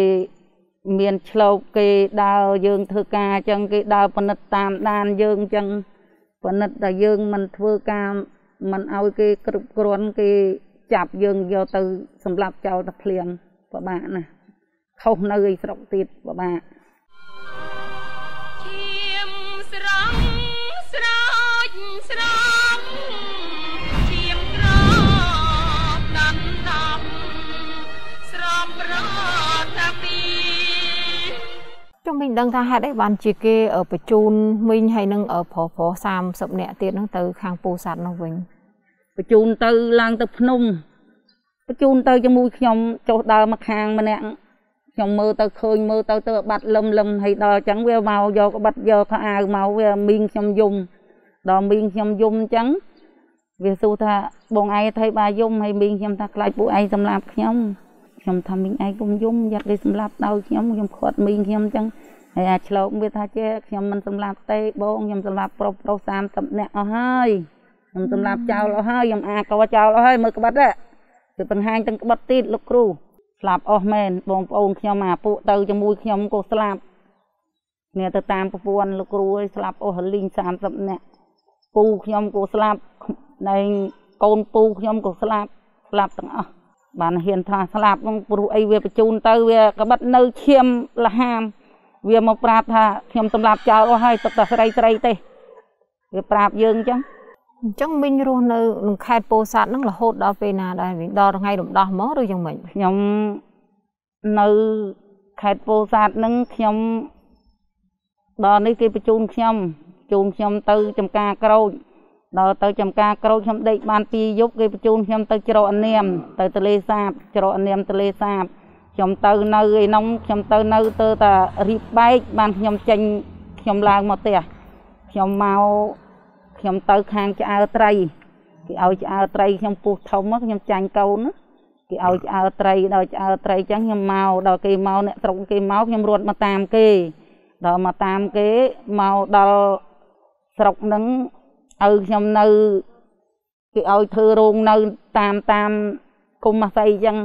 Speaker 3: មានឆ្លោបគេដើរយើងធ្វើការអញ្ចឹងគេដើរពិនិត្យតាមដានយើងអញ្ចឹងពិនិត្យតែយើងមិនធ្វើការមិនឲ្យគេគ្រប់គ្រាន់គេចាប់យើងយកទៅសម្លាប់ចោលតែភ្លៀងពិបាកណាស់ខុសនៅឯស្រុកទៀតពិបាក
Speaker 1: មីងដឹ
Speaker 2: ងថាហេតុអីបានជាគេអឺបញ្ជូនមីងហើយនឹងអឺប្រុសប្រុស30នាក់ទៀតហ្នឹងទៅខាងពូសัตว์នោះវិញ
Speaker 3: បញ្ជូនទៅឡើងទៅភ្នំបញ្ជូនទៅជាមួយខ្ញុំចុះដើរមកខាងម្នាក់ចខ្ញុំមើលទៅឃើញមើលទៅទៅបាត់លឹមលឹមហើយដល់អញ្ចឹងវាមកយកបាត់យកខោអាវមកវាមីងខ្ញុំយំដល់មីងខ្ញុំយំអញ្ចឹងវាសួរថាបងឯងថៃបាយំហើយមីងខ្ញុំថាខ្លាចពួកឯងសម្លាប់ខ្ញុំខ្ញុំថាមីងឯងកុំយំយ៉ាត់គេសម្លាប់ដោយខ្ញុំខ្ញុំខាត់មីងខ្ញុំអញ្ចឹង ហើយអាឆ្លោកវាថាចេះខ្ញុំមិនសម្លាប់ទេបងខ្ញុំសម្លាប់ប្រុសប្រុស30នាក់អស់ហើយខ្ញុំសម្លាប់ចោលអស់ហើយខ្ញុំអាកោចោលអស់ហើយមើលក្បិតហ្នឹងវាបង្ហាញទាំងក្បិតទៀតលោកគ្រូស្លាប់អស់មែនបងប្អូនខ្ញុំអាពួកទៅជាមួយខ្ញុំក៏ស្លាប់គ្នាទៅតាមប្រពន្ធលោកគ្រូឲ្យស្លាប់អស់រលីង30នាក់ពូខ្ញុំក៏ស្លាប់នៅកូនពូខ្ញុំក៏ស្លាប់ស្លាប់ទាំងអស់បានហ៊ានថាស្លាប់ហ្នឹងព្រោះអីវាបញ្ជូនទៅវាក្បិតនៅឈាមលហាម វាមកប្រាប់ថាខ្ញុំសម្លាប់ចោលអស់ហើយទឹកតែស្រីស្រីទេវាប្រាប់យើងអញ្ចឹង
Speaker 2: អញ្ចឹងមីងរស់នៅក្នុងខេត្តពោធិ៍សាត់ហ្នឹងរហូតដល់ពេលណាដែរមីងដល់ថ្ងៃរំដោះមកឬយ៉ាងម៉េច
Speaker 3: ខ្ញុំនៅខេត្តពោធិ៍សាត់ហ្នឹងខ្ញុំដល់នេះគេបញ្ជូនខ្ញុំជូនខ្ញុំទៅចំការក្រូចដល់ទៅចំការក្រូចខ្ញុំដេកបាន2យប់គេបញ្ជូនខ្ញុំទៅច្រកអនាមទៅទលេសាប ច្រកអនាមទលេសាប ខ្ញុំទៅនៅឯនោះខ្ញុំទៅនៅទៅតារៀបបែកបានខ្ញុំចេញខ្ញុំឡើងមកផ្ទះខ្ញុំមកខ្ញុំទៅខាងឆ្អើត្រី គេឲ្យឆ្អើត្រីខ្ញុំពុះធំមកខ្ញុំចាញ់កូនណាគេឲ្យឆ្អើត្រីដល់ឆ្អើត្រីអញ្ចឹងខ្ញុំមកដល់គេមកអ្នកស្រុកគេមកខ្ញុំរត់មកតាមគេដល់មកតាមគេមកដល់ស្រុកហ្នឹងឲ្យខ្ញុំនៅគេឲ្យធ្វើរោងនៅតាមតាមគុំអាស័យអញ្ចឹង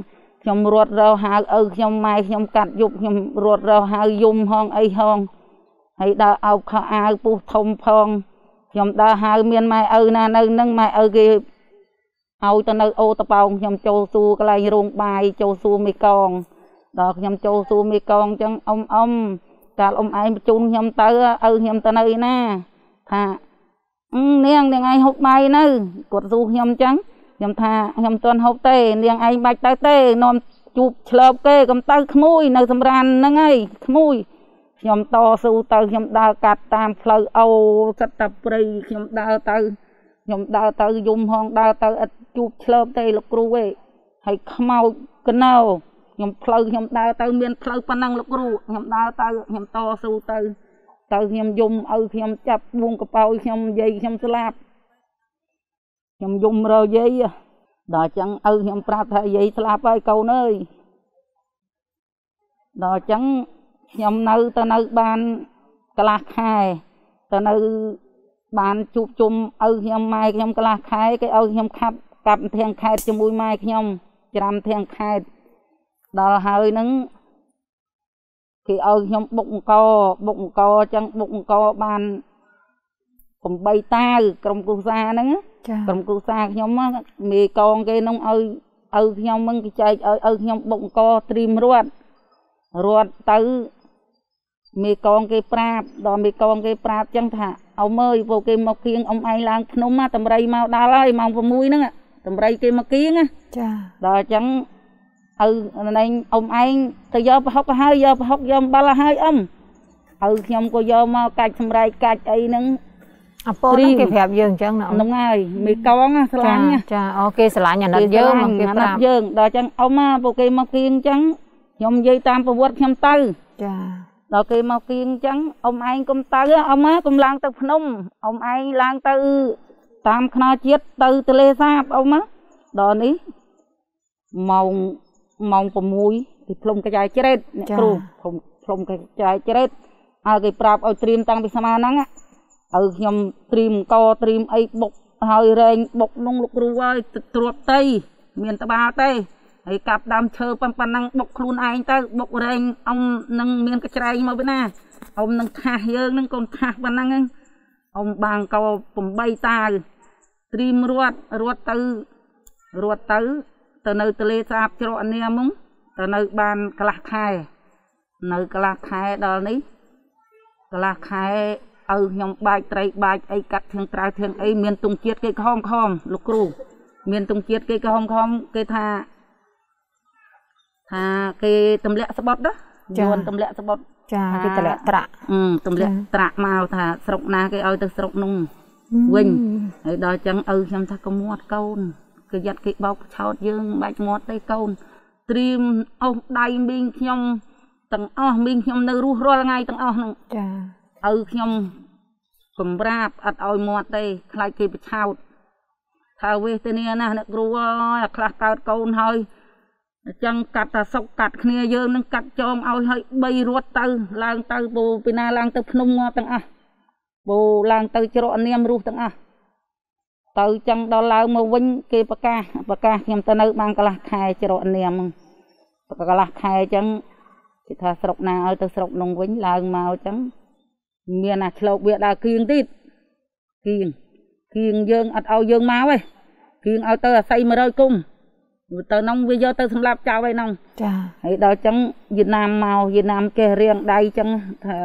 Speaker 3: ខ្ញុំរត់រកហៅឪខ្ញុំម៉ែខ្ញុំកាត់យប់ខ្ញុំរត់រកហៅយំហងអីហងហើយដើរអោបខោអាវពុះធំផងខ្ញុំដើរហៅមានម៉ែឪណានៅនឹងម៉ែឪគេឲ្យទៅនៅអូតប៉ោងខ្ញុំចូលសួរកន្លែងរោងបាយចូលសួរមេកងដល់ខ្ញុំចូលសួរមេកងអញ្ចឹងអ៊ំអ៊ំកាលអ៊ំឯងបញ្ជូនខ្ញុំទៅឪខ្ញុំទៅនៅឯណាថាអឺនាងនាងឯងហូបបាយនៅគាត់សួរខ្ញុំអញ្ចឹង ខ្ញុំថាខ្ញុំមិនទាន់ហូបទេ នាងឯងបាច់ទៅទេនាំជួបឆ្លើបគេកំទៅក្មួយ នៅសម្រានហ្នឹងហើយក្មួយខ្ញុំតស៊ូទៅខ្ញុំដើរកាត់តាមផ្លូវអូសិតតែព្រៃខ្ញុំដើរទៅខ្ញុំដើរទៅយំហងដើរទៅឥតជួបឆ្លើបទេលោកគ្រូឯងហើយខ្មោចកណោខ្ញុំផ្លូវខ្ញុំដើរទៅមានផ្លូវប៉ុណ្ណឹងលោកគ្រូខ្ញុំដើរទៅខ្ញុំតស៊ូទៅទៅខ្ញុំយំឲ្យខ្ញុំចាប់បួងកប៉ោយខ្ញុំនិយាយខ្ញុំស្លាប់ ខ្ញុំយំរយាយដល់អញ្ចឹងឪខ្ញុំប្រាប់ថាយាយស្លាប់ហើយកូនអើយដល់អញ្ចឹងខ្ញុំនៅទៅនៅបានកន្លះខែទៅនៅបានជួបជុំឪខ្ញុំម៉ែខ្ញុំកន្លះខែគេឲ្យខ្ញុំខាប់កាប់ធាងខេតជាមួយម៉ែខ្ញុំច្រាំធាងខេតដល់ហើយនឹងគេឲ្យខ្ញុំបុកអង្គបុកអង្គអញ្ចឹងបុកអង្គបាន8តាវក្រុមគ្រួសារហ្នឹង
Speaker 2: ចា
Speaker 3: ក្រុមគ្រួសារខ្ញុំមេកងគេនោះឲ្យឪខ្ញុំហ្នឹងគេចែកឲ្យឪខ្ញុំបុកអង្គត្រៀមរត់រត់ទៅមេកងគេប្រាប់ដល់មេកងគេប្រាប់ចឹងថាអ៊ំអើយពួកគេមកគៀងអ៊ំឯងឡើងភ្នំណាតម្រៃមកដល់ហើយម៉ោង6ហ្នឹងតម្រៃគេមកគៀងណា
Speaker 2: ចា
Speaker 3: ដល់អញ្ចឹងឪណែងអ៊ំឯងទៅយកប្រហុកទៅហើយយកប្រហុកយកអំបិលទៅហើយអ៊ំឪខ្ញុំក៏យកមកកាច់សម្រែកកាច់អីហ្នឹង
Speaker 2: អាពរហ្នឹងគេប្រាប់យើងអញ្ចឹងណាអ៊ំ
Speaker 3: ហ្នឹងហើយមេកងណាស្រឡាញ់ណា
Speaker 2: ចាអូគេស្រឡាញ់អាណិតយើងមកគេ
Speaker 3: អា
Speaker 2: ប្ណិរាប់
Speaker 3: តយើងដល់អញ្ចឹងអ៊ំណាពួកគេមកគៀងអញ្ចឹងខ្ញុំនិយាយតាមប្រវត្តិខ្ញុំទៅ
Speaker 2: ចា
Speaker 3: ដល់គេមកគៀងអញ្ចឹងអ៊ំឯងកុំទៅអ៊ំណាកុំឡើងទៅភ្នំអ៊ំឯងឡើងទៅតាមខ្នល់ជាតិទៅទលេសាបអ៊ំណាដល់នេះម៉ោងម៉ោង6ពីភ្លុំកាយជ្រេតអ្នកគ្រូភ្លុំភ្លុំកាយជ្រេតឲ្យគេប្រាប់ឲ្យត្រៀមតាំងពីស្មាហ្នឹងណា ឲ្យខ្ញុំត្រៀមកត្រៀមអីបុកហើយរែងបុកនោះលោកគ្រូហើយត្រួតតីមានត្បាល់ទេហើយកាប់ដើមឈើប៉ុណ្ប៉ុណ្ណឹងបុកខ្លួនឯងទៅបុករែងអំនឹងមានកច្រែងមកវិញណាអ៊ំនឹងថាសយើងនឹងកូនថាសប៉ុណ្ណឹងហ្នឹងអ៊ំបាងកោ8តាវត្រៀមរត់រត់ទៅរត់ទៅ ទៅនៅទលេសាបច្រកអនាមហ្នឹងទៅនៅបានកន្លះខែ នៅកន្លះខែដល់នេះកន្លះខែ ឪខ្ញុំបាចត្រីបាចអីកាត់ធៀងត្រៅធៀងអីមានទងជាតិគេខំខំលោកគ្រូមានទងជាតិគេខំខំគេថាថាគេទម្លាក់ស្បត់ណាយួនទម្លាក់ស្បត់
Speaker 2: ចាគេតម្លាក់ត្រាក់
Speaker 3: អឺទម្លាក់ត្រាក់មកថាស្រុកណាគេឲ្យទៅស្រុកនោះវិញហើយដល់ចឹងឪខ្ញុំថាកុំមាត់កូនគេយ៉ាត់គេបោកឆោតយើងមិនបាច់មាត់ទេកូនត្រៀមអុសដៃមីងខ្ញុំទាំងអស់មីងខ្ញុំនៅរស់រាល់ថ្ងៃទាំងអស់ហ្នឹង
Speaker 2: ចា
Speaker 3: ឪខ្ញុំកំរាបអត់ឲ្យមាត់ទេខ្លាចគេប្រឆោតថាវេទនាណាស់អ្នកគ្រូអើយអាខ្លះកើតកូនហើយអញ្ចឹងកាត់តែសុកកាត់គ្នាយើងនឹងកាត់ចងឲ្យឲ្យ3រត់ទៅ ឡើងទៅបូពីណាឡើងទៅភ្នំងាប់ទាំងអស់បូឡើងទៅច្រកនាមរស់ទាំងអស់ទៅចឹងដល់ឡើងមកវិញគេប្រកាសប្រកាសខ្ញុំទៅនៅបានកន្លះខែច្រកនាមហ្នឹងកន្លះខែអញ្ចឹងគេថាស្រុកណាឲ្យទៅស្រុកនោះវិញឡើងមកអញ្ចឹង មានអាឆ្លោកវាដើរគៀងទៀតគៀងគៀងយើងអត់ឲ្យយើងមកទេគៀងឲ្យទៅអាស័យ100គុំទៅនោះវាយកទៅសម្លាប់ចោលឯនោះ
Speaker 2: ចា
Speaker 3: ហើយដល់ចឹងវៀតណាមមកវៀតណាមគេរៀងដៃចឹងថា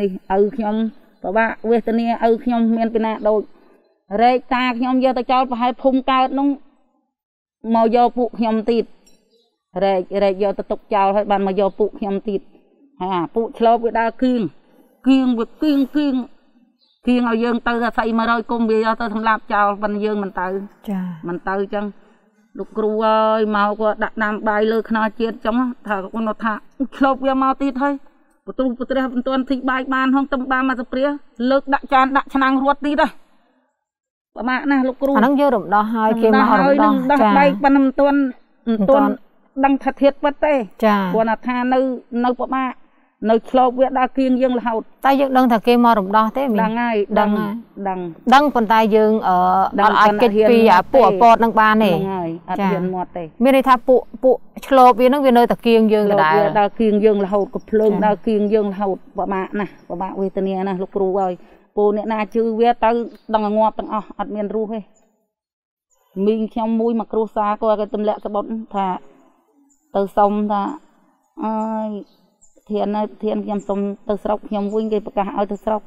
Speaker 3: នេះឪខ្ញុំពិបាកវេទនាឪខ្ញុំមានពីណាដូចរែកតាខ្ញុំយកទៅចោលប្រហែលភូមិកើតនោះមកយកពួកខ្ញុំទៀតរែករែកយកទៅទុកចោលហើយបានមកយកពួកខ្ញុំទៀតហើយអាពួកឆ្លប់វាដើរគៀង គៀងវាគៀងគៀងគៀងឲ្យយើងទៅអាស័យ100គុំវាយកទៅសម្លាប់ចោលប៉ុន្តែយើងមិនទៅ
Speaker 2: ចា
Speaker 3: មិនទៅចឹងលោកគ្រូអើយមកក៏ដាក់ដាំបាយលើខ្នល់ជាតិចឹងថាគាត់ថាឆ្លប់វាមកទៀតហើយបទុះបត្រះមិនទាន់ធីបាយបានហងទំបានមកទៅព្រះលើកដាក់ចានដាក់ឆ្នាំងរត់ទៀតហ៎ប្រមាណណាស់លោកគ្រូ
Speaker 2: អាហ្នឹងយករំដោះហើយគេមករំដោះ
Speaker 3: ដោះ
Speaker 2: ចា
Speaker 3: បែកប៉ុន្តែមិនទាន់មិន
Speaker 2: មិនទា
Speaker 3: ទា
Speaker 2: ន់
Speaker 3: ន់ដឹងថាធៀបពិតទេ
Speaker 2: ចា
Speaker 3: គាត់ថានៅនៅប្រមាណ នៅឆ្លប់វាដល់គៀងយើងរហូត
Speaker 2: តែយើងដឹងថាគេមករំដោះទេមីង
Speaker 3: ដឹងហើយ
Speaker 2: ដឹង
Speaker 3: ដឹង
Speaker 2: ហើយ
Speaker 3: ដឹង
Speaker 2: ដឹងប៉ុន្តែយើងអឺ
Speaker 3: ដឹង
Speaker 2: អត់អាច
Speaker 3: ប៉ុន្តែ
Speaker 2: គិត
Speaker 3: ហ៊ាន
Speaker 2: ពីអា
Speaker 3: មក
Speaker 2: ពួក
Speaker 3: ទេ
Speaker 2: អពតនឹងបានទេ
Speaker 3: ហ្នឹងហើយអត់
Speaker 2: ចា
Speaker 3: ហ៊ានមាត់ទេ
Speaker 2: មានន័យថាពួកពួកឆ្លបវានឹងវានៅតែគៀងយើងដ
Speaker 3: លោក
Speaker 2: ដែល
Speaker 3: វាដល់គៀងយើងរហូតក៏ភ្លើង
Speaker 2: ចា៎
Speaker 3: ដល់គៀងយើងរហូតពិបាកណាស់ពិបាកវេទនាណាស់លោកគ្រូហើយពូអ្នកណាជឿវាទៅដឹងឲ្យងាប់ទាំងអស់អត់មានរស់ទេមីងខ្ញុំមួយមកគ្រួសារគាត់គេទម្លាក់សបុតថាទៅសុំថាអើយ ធាននៅធានខ្ញុំសុំទៅស្រុកខ្ញុំវិញគេប្រកាសឲ្យទៅស្រុក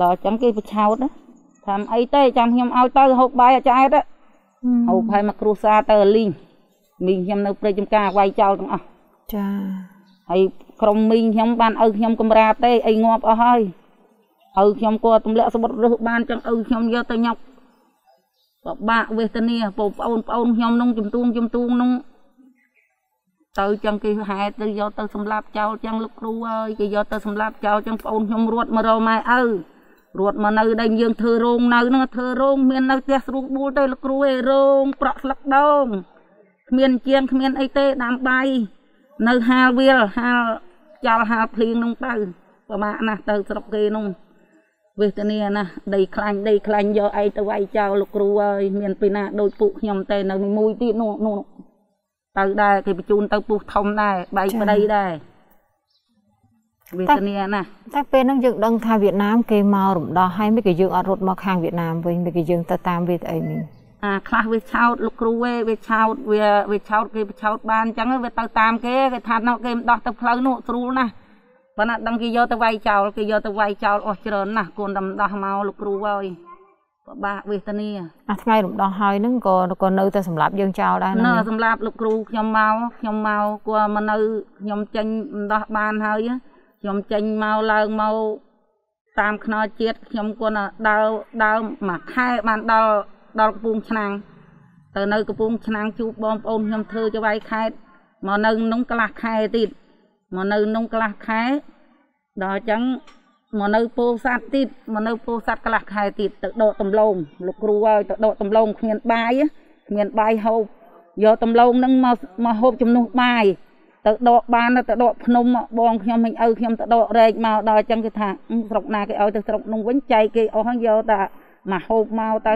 Speaker 3: ដល់អញ្ចឹងគេប្រឆោតណាថាមិនអីទេចាំខ្ញុំឲ្យទៅហូបបាយអាចែតហូបហើយមកគ្រួសារទៅលីងមីងខ្ញុំនៅព្រៃចំការវាយចោលទាំងអស់
Speaker 2: ចា
Speaker 3: ហើយក្រុមមីងខ្ញុំបានឪខ្ញុំកំរាបទេអីងាប់អស់ហើយឪខ្ញុំក៏ទម្លាក់សបុតរើសបានចឹងឪខ្ញុំយកទៅញ៉ាប់ពិបាកវេទនាបងប្អូនប្អូនខ្ញុំនោះជំទួងជំទួងនោះ ទៅចឹងគេហែទៅយកទៅសម្លាប់ចោលចឹងលោកគ្រូអើយគេយកទៅសម្លាប់ចោលចឹងប្អូនខ្ញុំរត់មករកម៉ែឪរត់មកនៅដែលយើងធ្វើរោងនៅហ្នឹងធ្វើរោងមាននៅផ្ទះស្រួលបួលទេលោកគ្រូឯងរោងប្រក់ស្លឹកដូងគ្មានជាងគ្មានអីទេដាំបាយនៅហាលវាលហាលចោលហាលភ្លៀងនោះទៅប្រមាណណាស់ទៅស្រុកគេនោះវេទនាណាស់ដីខ្លាញ់ដីខ្លាញ់យកឯងទៅវាយចោលលោកគ្រូអើយមានពីណាដូចពួកខ្ញុំទេនៅមួយទៀតនោះនោះ ទៅដែរគេបញ្ជូនទៅពុះធំដែរបែកប្តីដែរវេទនាណាស់
Speaker 2: តែពេលហ្នឹងយើងដឹងថាវៀតណាមគេមករំដោះហើយមិនគេយើងអត់រត់មកខាងវៀតណាមវិញមិនគេយើងទៅតាមវាទៅអីមីង
Speaker 3: អាខ្លះវាឆោតលោកគ្រូឯងវាឆោតវាវាឆោតគេបឆោតបានអញ្ចឹងវាទៅតាមគេគេថានោះគេមិនដោះទៅផ្លូវនោះស្រួលណាស់ប៉ុន្តែដឹងគេយកទៅវាយចោលគេយកទៅវាយចោលអស់ច្រើនណាស់គួនតែមិនដោះមកលោកគ្រូហើយពិ បាកវេទនា
Speaker 2: អាថ្ងៃរំដោះហើយហ្នឹងក៏ក៏នៅតែសម្រាប់យើងចោលដែរណា
Speaker 3: នៅ
Speaker 2: មីង
Speaker 3: សម្រាប់លោកគ្រូខ្ញុំមកខ្ញុំមកគាត់មកនៅខ្ញុំចេញមិនដោះបានហើយខ្ញុំចេញមកឡើងមកតាមខ្នល់ជាតិខ្ញុំគាត់ណាដើរដើរមួយខែបានដល់ដល់កំពង់ឆ្នាំងទៅនៅកំពង់ឆ្នាំងជួបបងប្អូនខ្ញុំធ្វើចវាយខេតមកនៅក្នុងកន្លះខែទៀតមកនៅក្នុងកន្លះខែដល់អញ្ចឹង មកនៅពោធិ៍សាត់ទៀតមកនៅពោធិ៍សាត់កន្លះខែទៀតទៅដកដំឡូងលោកគ្រូឲ្យទៅដកដំឡូងគ្មានបាយហ៎គ្មានបាយហូបយកដំឡូងហ្នឹងមកមកហូបជំនួសបាយទៅដកបានទៅដកភ្នំបងខ្ញុំមិញឪខ្ញុំទៅដករែកមកដល់អញ្ចឹងគេថាអឺស្រុកណាគេឲ្យទៅស្រុកនោះវិញចែកគេអស់ហើយយកតែមកហូបមកទៅ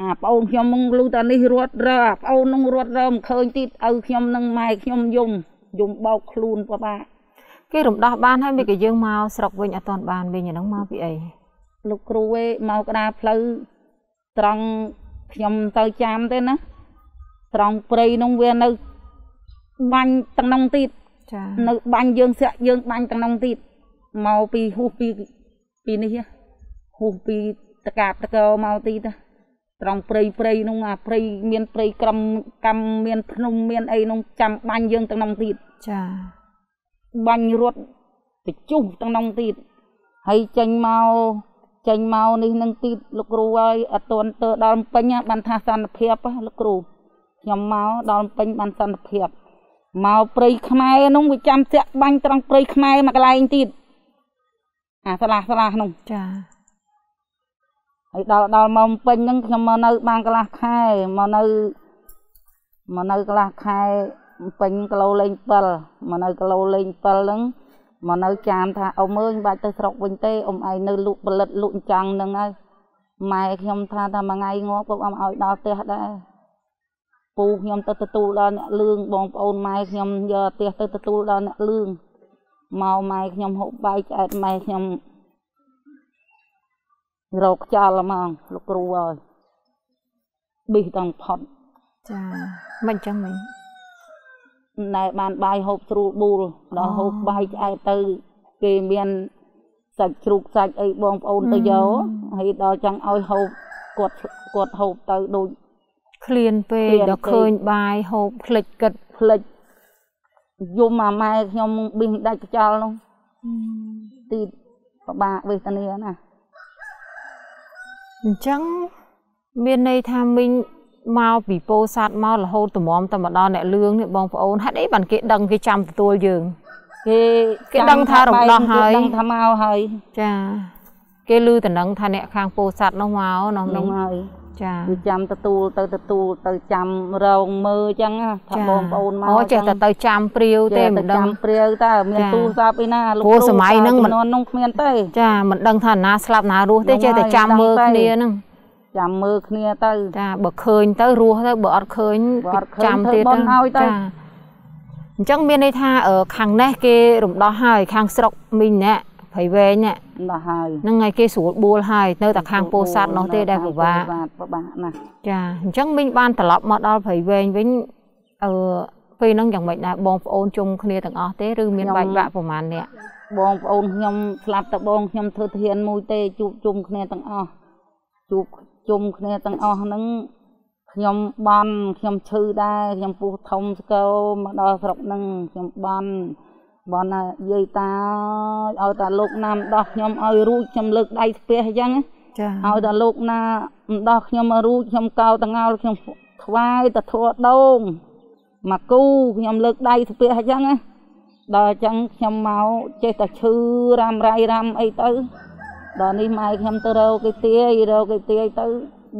Speaker 3: អាប្អូនខ្ញុំហ្នឹងលុះតានេះរត់រើអាប្អូនហ្នឹងរត់រើមិនឃើញទៀតឪខ្ញុំនឹងម៉ែខ្ញុំយំយំបោកខ្លួនពិបាក
Speaker 2: គេរំដោះបានហើយមិនគេយើងមកស្រុកវិញអត់ទាន់បានវិញអាហ្នឹងមកពីអី
Speaker 3: លោកគ្រូឯងមកក្តារផ្លូវត្រង់ខ្ញុំទៅចាំទេណាត្រង់ព្រៃនោះវានៅបាញ់ទាំងនោះទៀត
Speaker 2: ចា
Speaker 3: នៅបាញ់យើងស្រាក់យើងបាញ់ទាំងនោះទៀតមកពីហួសពីពីនេះហ៎ហួសពីតកាបតកោមកទៀតហ៎ត្រង់ព្រៃព្រៃនោះអាព្រៃមានព្រៃក្រំកម្មមានភ្នំមានអីនោះចាំបាញ់យើងទាំងនោះទៀត
Speaker 2: ចា
Speaker 3: បាញ់រត់ទៅជុះទាំងនោះទៀតហើយចេញមកចេញមកនេះនឹងទៀតលោកគ្រូហើយអត់ទាន់ទៅដល់ពេញហ៎បានថាសន្តិភាពហ៎លោកគ្រូខ្ញុំមកដល់ពេញបានសន្តិភាពមកព្រៃខ្មែរនោះវាចាំធាក់បាញ់ត្រង់ព្រៃខ្មែរមកកន្លែងទៀតអាស្លាស់ស្លាស់នោះ
Speaker 2: ចា
Speaker 3: ហើយដល់ដល់មកពេញហ្នឹងខ្ញុំមកនៅបានកន្លះខែមកនៅមកនៅកន្លះខែ ពេញគីឡូលេង7មកនៅគីឡូលេង7ហ្នឹងមកនៅចាមថាអ៊ំអើយមិនបាច់ទៅស្រុកវិញទេអ៊ំឯងនៅលក់ផលិតលក់អញ្ចឹងហ្នឹងហើយម៉ែខ្ញុំថាថាមួយថ្ងៃងាប់ក៏អ៊ំឲ្យដល់ផ្ទះដែរពូខ្ញុំទៅទទួលដល់អ្នកលឿងបងប្អូនម៉ែខ្ញុំយកផ្ទះទៅទទួលដល់អ្នកលឿងមកម៉ែខ្ញុំហូបបាយឆ្អែតម៉ែខ្ញុំរកខ្យល់ហ្មងលោកគ្រូអើយប៊ីសដល់ផុត
Speaker 2: ចាមិនចឹងមិញ
Speaker 3: ណែបានបាយហូបស្រួលបួលដល់ហូបបាយឆ្អែតទៅ គេមានសាច់ជ្រូកសាច់អីបងប្អូនទៅយកហើយដល់ចង់ឲ្យហូបគាត់គាត់ហូបទៅដូច
Speaker 2: ឃ្លានពេក
Speaker 3: ឃ្លាន
Speaker 2: ដល់
Speaker 3: ពេក
Speaker 2: ឃើញបាយហូបភ្លេចគិត
Speaker 3: ផ្លិចយំអាម៉ែខ្ញុំប៊ីសដាច់ខ្យល់នោះទីពិបាកវេទនាណាស់
Speaker 2: អញ្ចឹងមានន័យថាមីង មកពីពោធិ៍សាត់មករហូតតម្រាំតែមកដល់អ្នកលឿងនេះបងប្អូនហេតុអីបានគេដឹងគេចាំទទួលយើង
Speaker 3: គេ
Speaker 2: គេដឹងថារំដោះហើយ
Speaker 3: គេដឹងថាមកហើយ
Speaker 2: ចាគេឮតំណឹងថាអ្នកខាងពោធិ៍សាត់នោះមកនោះមី
Speaker 3: ហ្នឹង
Speaker 2: ង
Speaker 3: ហើយ
Speaker 2: ចា
Speaker 3: គឺចាំទទួលទៅទទួលទៅចាំរងមើលអញ្ចឹងណាថាបងប្អូនមក
Speaker 2: អូចេះតែទៅចាំព្រាវទេ
Speaker 3: ចេះ
Speaker 2: មិនដឹង
Speaker 3: ចាំព្រាវតើមាន
Speaker 2: ចា
Speaker 3: ទូរស័ព្ទអីណាលោក
Speaker 2: ព្រោះសម័យហ្នឹងមិន
Speaker 3: ជំនាន់នោះគ្មានទេ
Speaker 2: ចាមិនដឹងថាណាស្លាប់ណារស់ទេ
Speaker 3: ហ្នឹង
Speaker 2: ចេះតែ
Speaker 3: ហើយ
Speaker 2: ចាំមើល
Speaker 3: ដឹងតែ
Speaker 2: គ្នាហ្នឹង
Speaker 3: ចាំមើលគ្នាទៅ
Speaker 2: ចាបើឃើញទៅរស់ទៅបើអត់ឃើញ
Speaker 3: បើអត់ឃើញ
Speaker 2: ចាំ
Speaker 3: ធ្វើ
Speaker 2: ទៀត
Speaker 3: បុណ្យឲ្យទៅ
Speaker 2: អញ្ចឹងមានន័យថាអឺខាងនេះគេរំដោះហើយខាងស្រុកមីងនេះព្រៃវែងនេះ
Speaker 3: ដល់ហើយ
Speaker 2: ហ្នឹងហើយគេស្រួលបួលហើយនៅតែខាងពោធិ៍សាត់នោះទេដែលពិបាក
Speaker 3: ខាងពោធិ៍សាត់ពិបាកណាស់
Speaker 2: ចាអញ្ចឹងមីងបានត្រឡប់មកដល់ព្រៃវែងវិញអឺពេលហ្នឹងយ៉ាងម៉េចដែរបងប្អូនជុំគ្នាទាំងអស់ទេឬមានបែកបាក់ប្រហែលអ្នក
Speaker 3: បងប្អូនខ្ញុំស្លាប់តែបងខ្ញុំធ្វើធានមួយទេជួបជុំគ្នាទាំងអស់ជួប ជុំគ្នាទាំងអស់ហ្នឹងខ្ញុំបន់ខ្ញុំឈឺដែរខ្ញុំពោះធំស្គរមកដល់ស្រុកហ្នឹងខ្ញុំបន់បន់ថាយាយតាឲ្យតាលោកណាំដោះខ្ញុំឲ្យរួចខ្ញុំលើកដៃស្ពះអញ្ចឹងណា
Speaker 2: ចា
Speaker 3: ឲ្យតែលោកណាម្ដោះខ្ញុំមករូចខ្ញុំកោតងោលខ្ញុំថ្វាយតែធัวដូងមកគូខ្ញុំលើកដៃស្ពះអញ្ចឹងណាដល់អញ្ចឹងខ្ញុំមកចេះតែឈឺរ៉ាំរៃរ៉ាំអីទៅ ដល់នេះម៉ែខ្ញុំទៅរកគេទាយរកគេទាយទៅ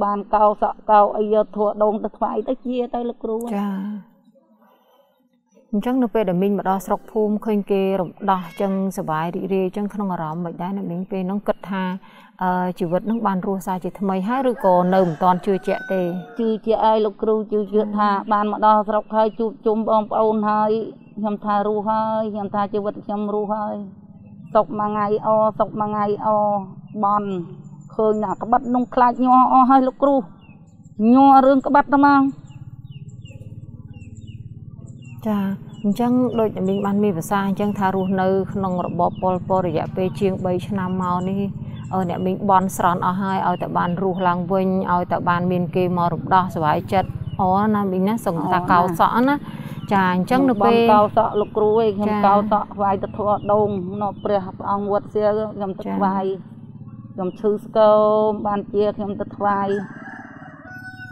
Speaker 3: បានកោសក់កោអីយកធัวដូងទៅថ្វាយទៅជាទៅលោកគ្រូ
Speaker 2: ចាអញ្ចឹងនៅពេលដែលមីងមកដល់ស្រុកភូមិឃើញគេរំដោះអញ្ចឹងសប្បាយរីករាយអញ្ចឹងក្នុងអារម្មណ៍មិនដែរណាមីងពេលហ្នឹងគិតថាអឺជីវិតហ្នឹងបានរស់សារជាថ្មីហើយឬក៏នៅមិនទាន់ជឿជាក់ទេ
Speaker 3: ជឿជាក់ឲ្យលោកគ្រូជឿជាក់ថាបានមកដល់ស្រុកហើយជួបជុំបងប្អូនហើយខ្ញុំថារស់ហើយខ្ញុំថាជីវិតខ្ញុំរស់ហើយ សុកមួយថ្ងៃអសុកមួយថ្ងៃអបន់ឃើញណាក្បិតនោះខ្លាចញ័រអស់ហើយលោកគ្រូញ័ររឿងក្បិតតែមក
Speaker 2: ចាអញ្ចឹងដូចតែមីងបានមានភាសាអញ្ចឹងថារស់នៅក្នុងរបបប៉ុលពតរយៈពេលជាង3ឆ្នាំមកនេះអឺអ្នកមីងបន់ស្រន់អស់ហើយឲ្យតែបានរស់ឡើងវិញឲ្យតែបានមានគេមករំដោះសុវ័យចិត្តអូណាមីងណាសង្ឃថាកោសក់ណា ចាអញ្ចឹងនៅពេល
Speaker 3: កោសក់លោកគ្រូឯងខ្ញុំកោសក់ថ្វាយទៅធัวដងនៅព្រះព្រះអង្គវត្តសៀលខ្ញុំទៅថ្វាយខ្ញុំឈឺស្គមបានជាខ្ញុំទៅថ្វាយ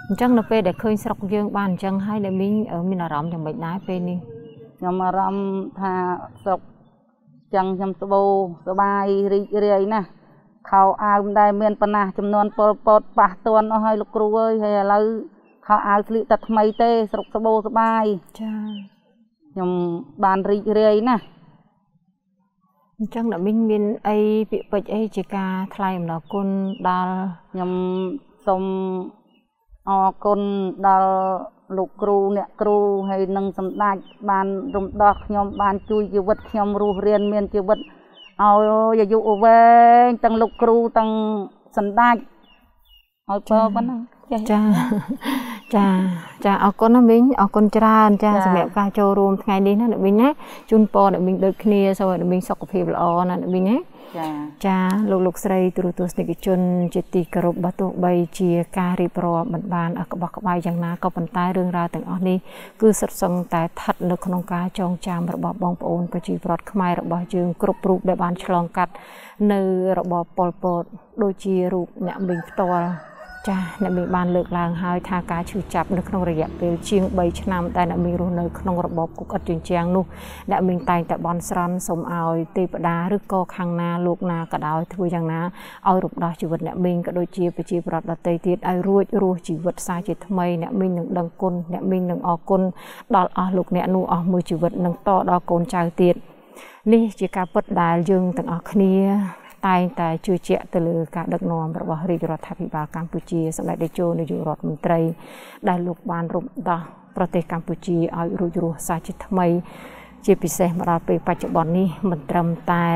Speaker 2: អញ្ចឹងនៅពេលដែលឃើញស្រុកយើងបានអញ្ចឹងហើយដែលមីងមានអារម្មណ៍យ៉ាងម៉េចដែរពេលនេះ
Speaker 3: ខ្ញុំអារម្មណ៍ថាស្រុកចឹងខ្ញុំស្បូសបាយរីករាយណាស់ខោអាវមិនដែលមានប៉ុណ្ណាចំនួនពលពតប៉ះតួនអស់ហើយលោកគ្រូអើយហើយឥឡូវ ខោអាវស្លៀកតែថ្មីទេ ស្រុកស្បោសបាយ
Speaker 2: ចា
Speaker 3: ខ្ញុំបានរីករាយណាស់
Speaker 2: អញ្ចឹងដល់មីងមានអីពាក្យពេចន៍អីជាការថ្លែងអំណរគុណដល់
Speaker 3: ខ្ញុំសូមអរគុណដល់លោកគ្រូអ្នកគ្រូហើយនិងសម្ដេចបានរំដោះខ្ញុំបានជួយជីវិតខ្ញុំរស់រានមានជីវិតឲ្យអាយុវែងទាំងលោកគ្រូទាំងសម្ដេចឲ្យពើប៉ុណ្ណឹងចា
Speaker 2: ចាចាចាអរគុណណាមីងអរគុណច្រើនចា
Speaker 3: ចា
Speaker 2: សម្រាប់ការចូលរួមថ្ងៃនេះណាអ្នកមីងណាជូនពរអ្នកមីងដូចគ្នាសូមឲ្យអ្នកមីងសុខភាពល្អណាអ្នកមីងណា
Speaker 3: ចា
Speaker 2: ចាលោកលោកស្រីទូរទស្សនិកជន ជាទីគោរពបើទោះបីជាការរៀបរាប់មិនបានអកបោះក្បាយយ៉ាងណាក៏ប៉ុន្តែរឿងរ៉ាវទាំងអស់នេះគឺសុទ្ធសឹងតែស្ថិតនៅក្នុងការចងចាំរបស់បងប្អូនប្រជាពលរដ្ឋខ្មែររបស់យើងគ្រប់រូបដែលបានឆ្លងកាត់នៅរបបប៉ុលពតដូចជារូបអ្នកមីងផ្ទាល់ ចាអ្នកមីងបានលើកឡើងហើយថាការឈឺចាប់នៅក្នុងរយៈពេលជាង3ឆ្នាំដែលអ្នកមីងរស់នៅក្នុងរបបគុកអិតជញ្ជាំងនោះអ្នកមីងតែងតែបន់ស្រន់សូមឲ្យទេវតាឬក៏ខាងណាលោកណាក៏ដោយធ្វើយ៉ាងណាឲ្យរំដោះជីវិតអ្នកមីងក៏ដូចជាប្រជាប្រដ្ឋដទៃទៀតឲ្យរួចរស់ជីវិតសាជាថ្មីអ្នកមីងនឹងដឹងគុណអ្នកមីងនឹងអរគុណដល់អស់លោកអ្នកនោះអស់មួយជីវិតនឹងតដល់កូនចៅទៀតនេះជាការពិតដែលយើងទាំងអស់គ្នា តែងតែជឿជាក់ទៅលើការដឹកនាំរបស់រាជរដ្ឋាភិបាលកម្ពុជាសម្ដេចតេជោនាយករដ្ឋមន្ត្រី ដែលលោកបានរំដោះប្រទេសកម្ពុជាឲ្យរួចរស់សាជាថ្មី ជាពិសេសមកដល់ពេលបច្ចុប្បន្ននេះមិនត្រឹមតែ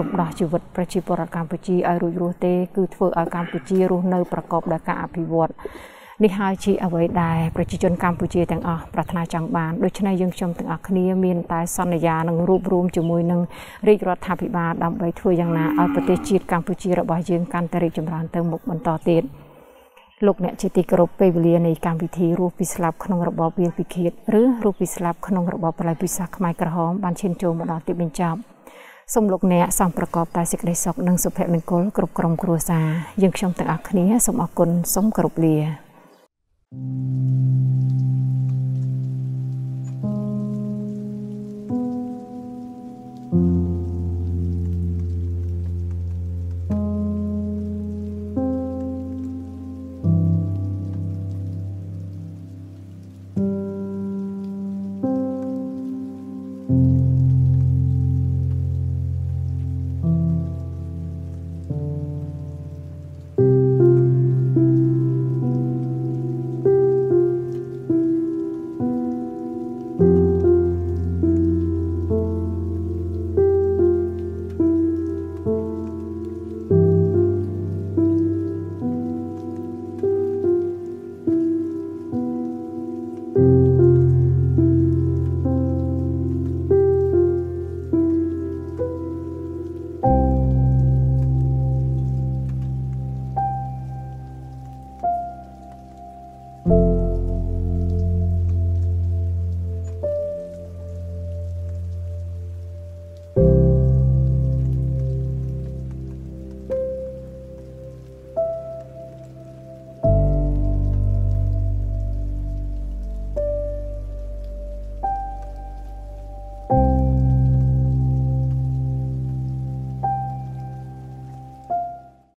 Speaker 2: រំដោះជីវិតប្រជាពលរដ្ឋកម្ពុជាឲ្យរួចរស់ទេគឺធ្វើឲ្យកម្ពុជារស់នៅប្រកបដោយការអភិវឌ្ឍនេះ ហើយជាអ្វីដែលប្រជាជនកម្ពុជាទាំងអស់ប្រាថ្នាចង់បានដូច្នេះយើងខ្ញុំទាំងអស់គ្នាមានតែសន្យានឹងរួបរวมជាមួយនឹងរាជរដ្ឋាភិបាលដើម្បីធ្វើយ៉ាងណាឲ្យប្រទេសជាតិកម្ពុជារបស់យើងកាន់តែរីកចម្រើនទៅមុខបន្តទៀតលោកអ្នកជាទីគោរពពេលវេលានៃកម្មវិធីរស់ពីស្លាប់ក្នុងរបបវាលពិឃាតឬរស់ពីស្លាប់ក្នុងរបបបល័យពិសាខ្មែរក្រហមបានឈានចូលមកដល់ទីបញ្ចប់សូមលោកអ្នកសំប្រកបតែសេចក្តីសុខនិងសុភមង្គលគ្រប់ក្រុមគ្រួសារយើងខ្ញុំទាំងអស់គ្នាសូមអរគុណសូមគោរពលា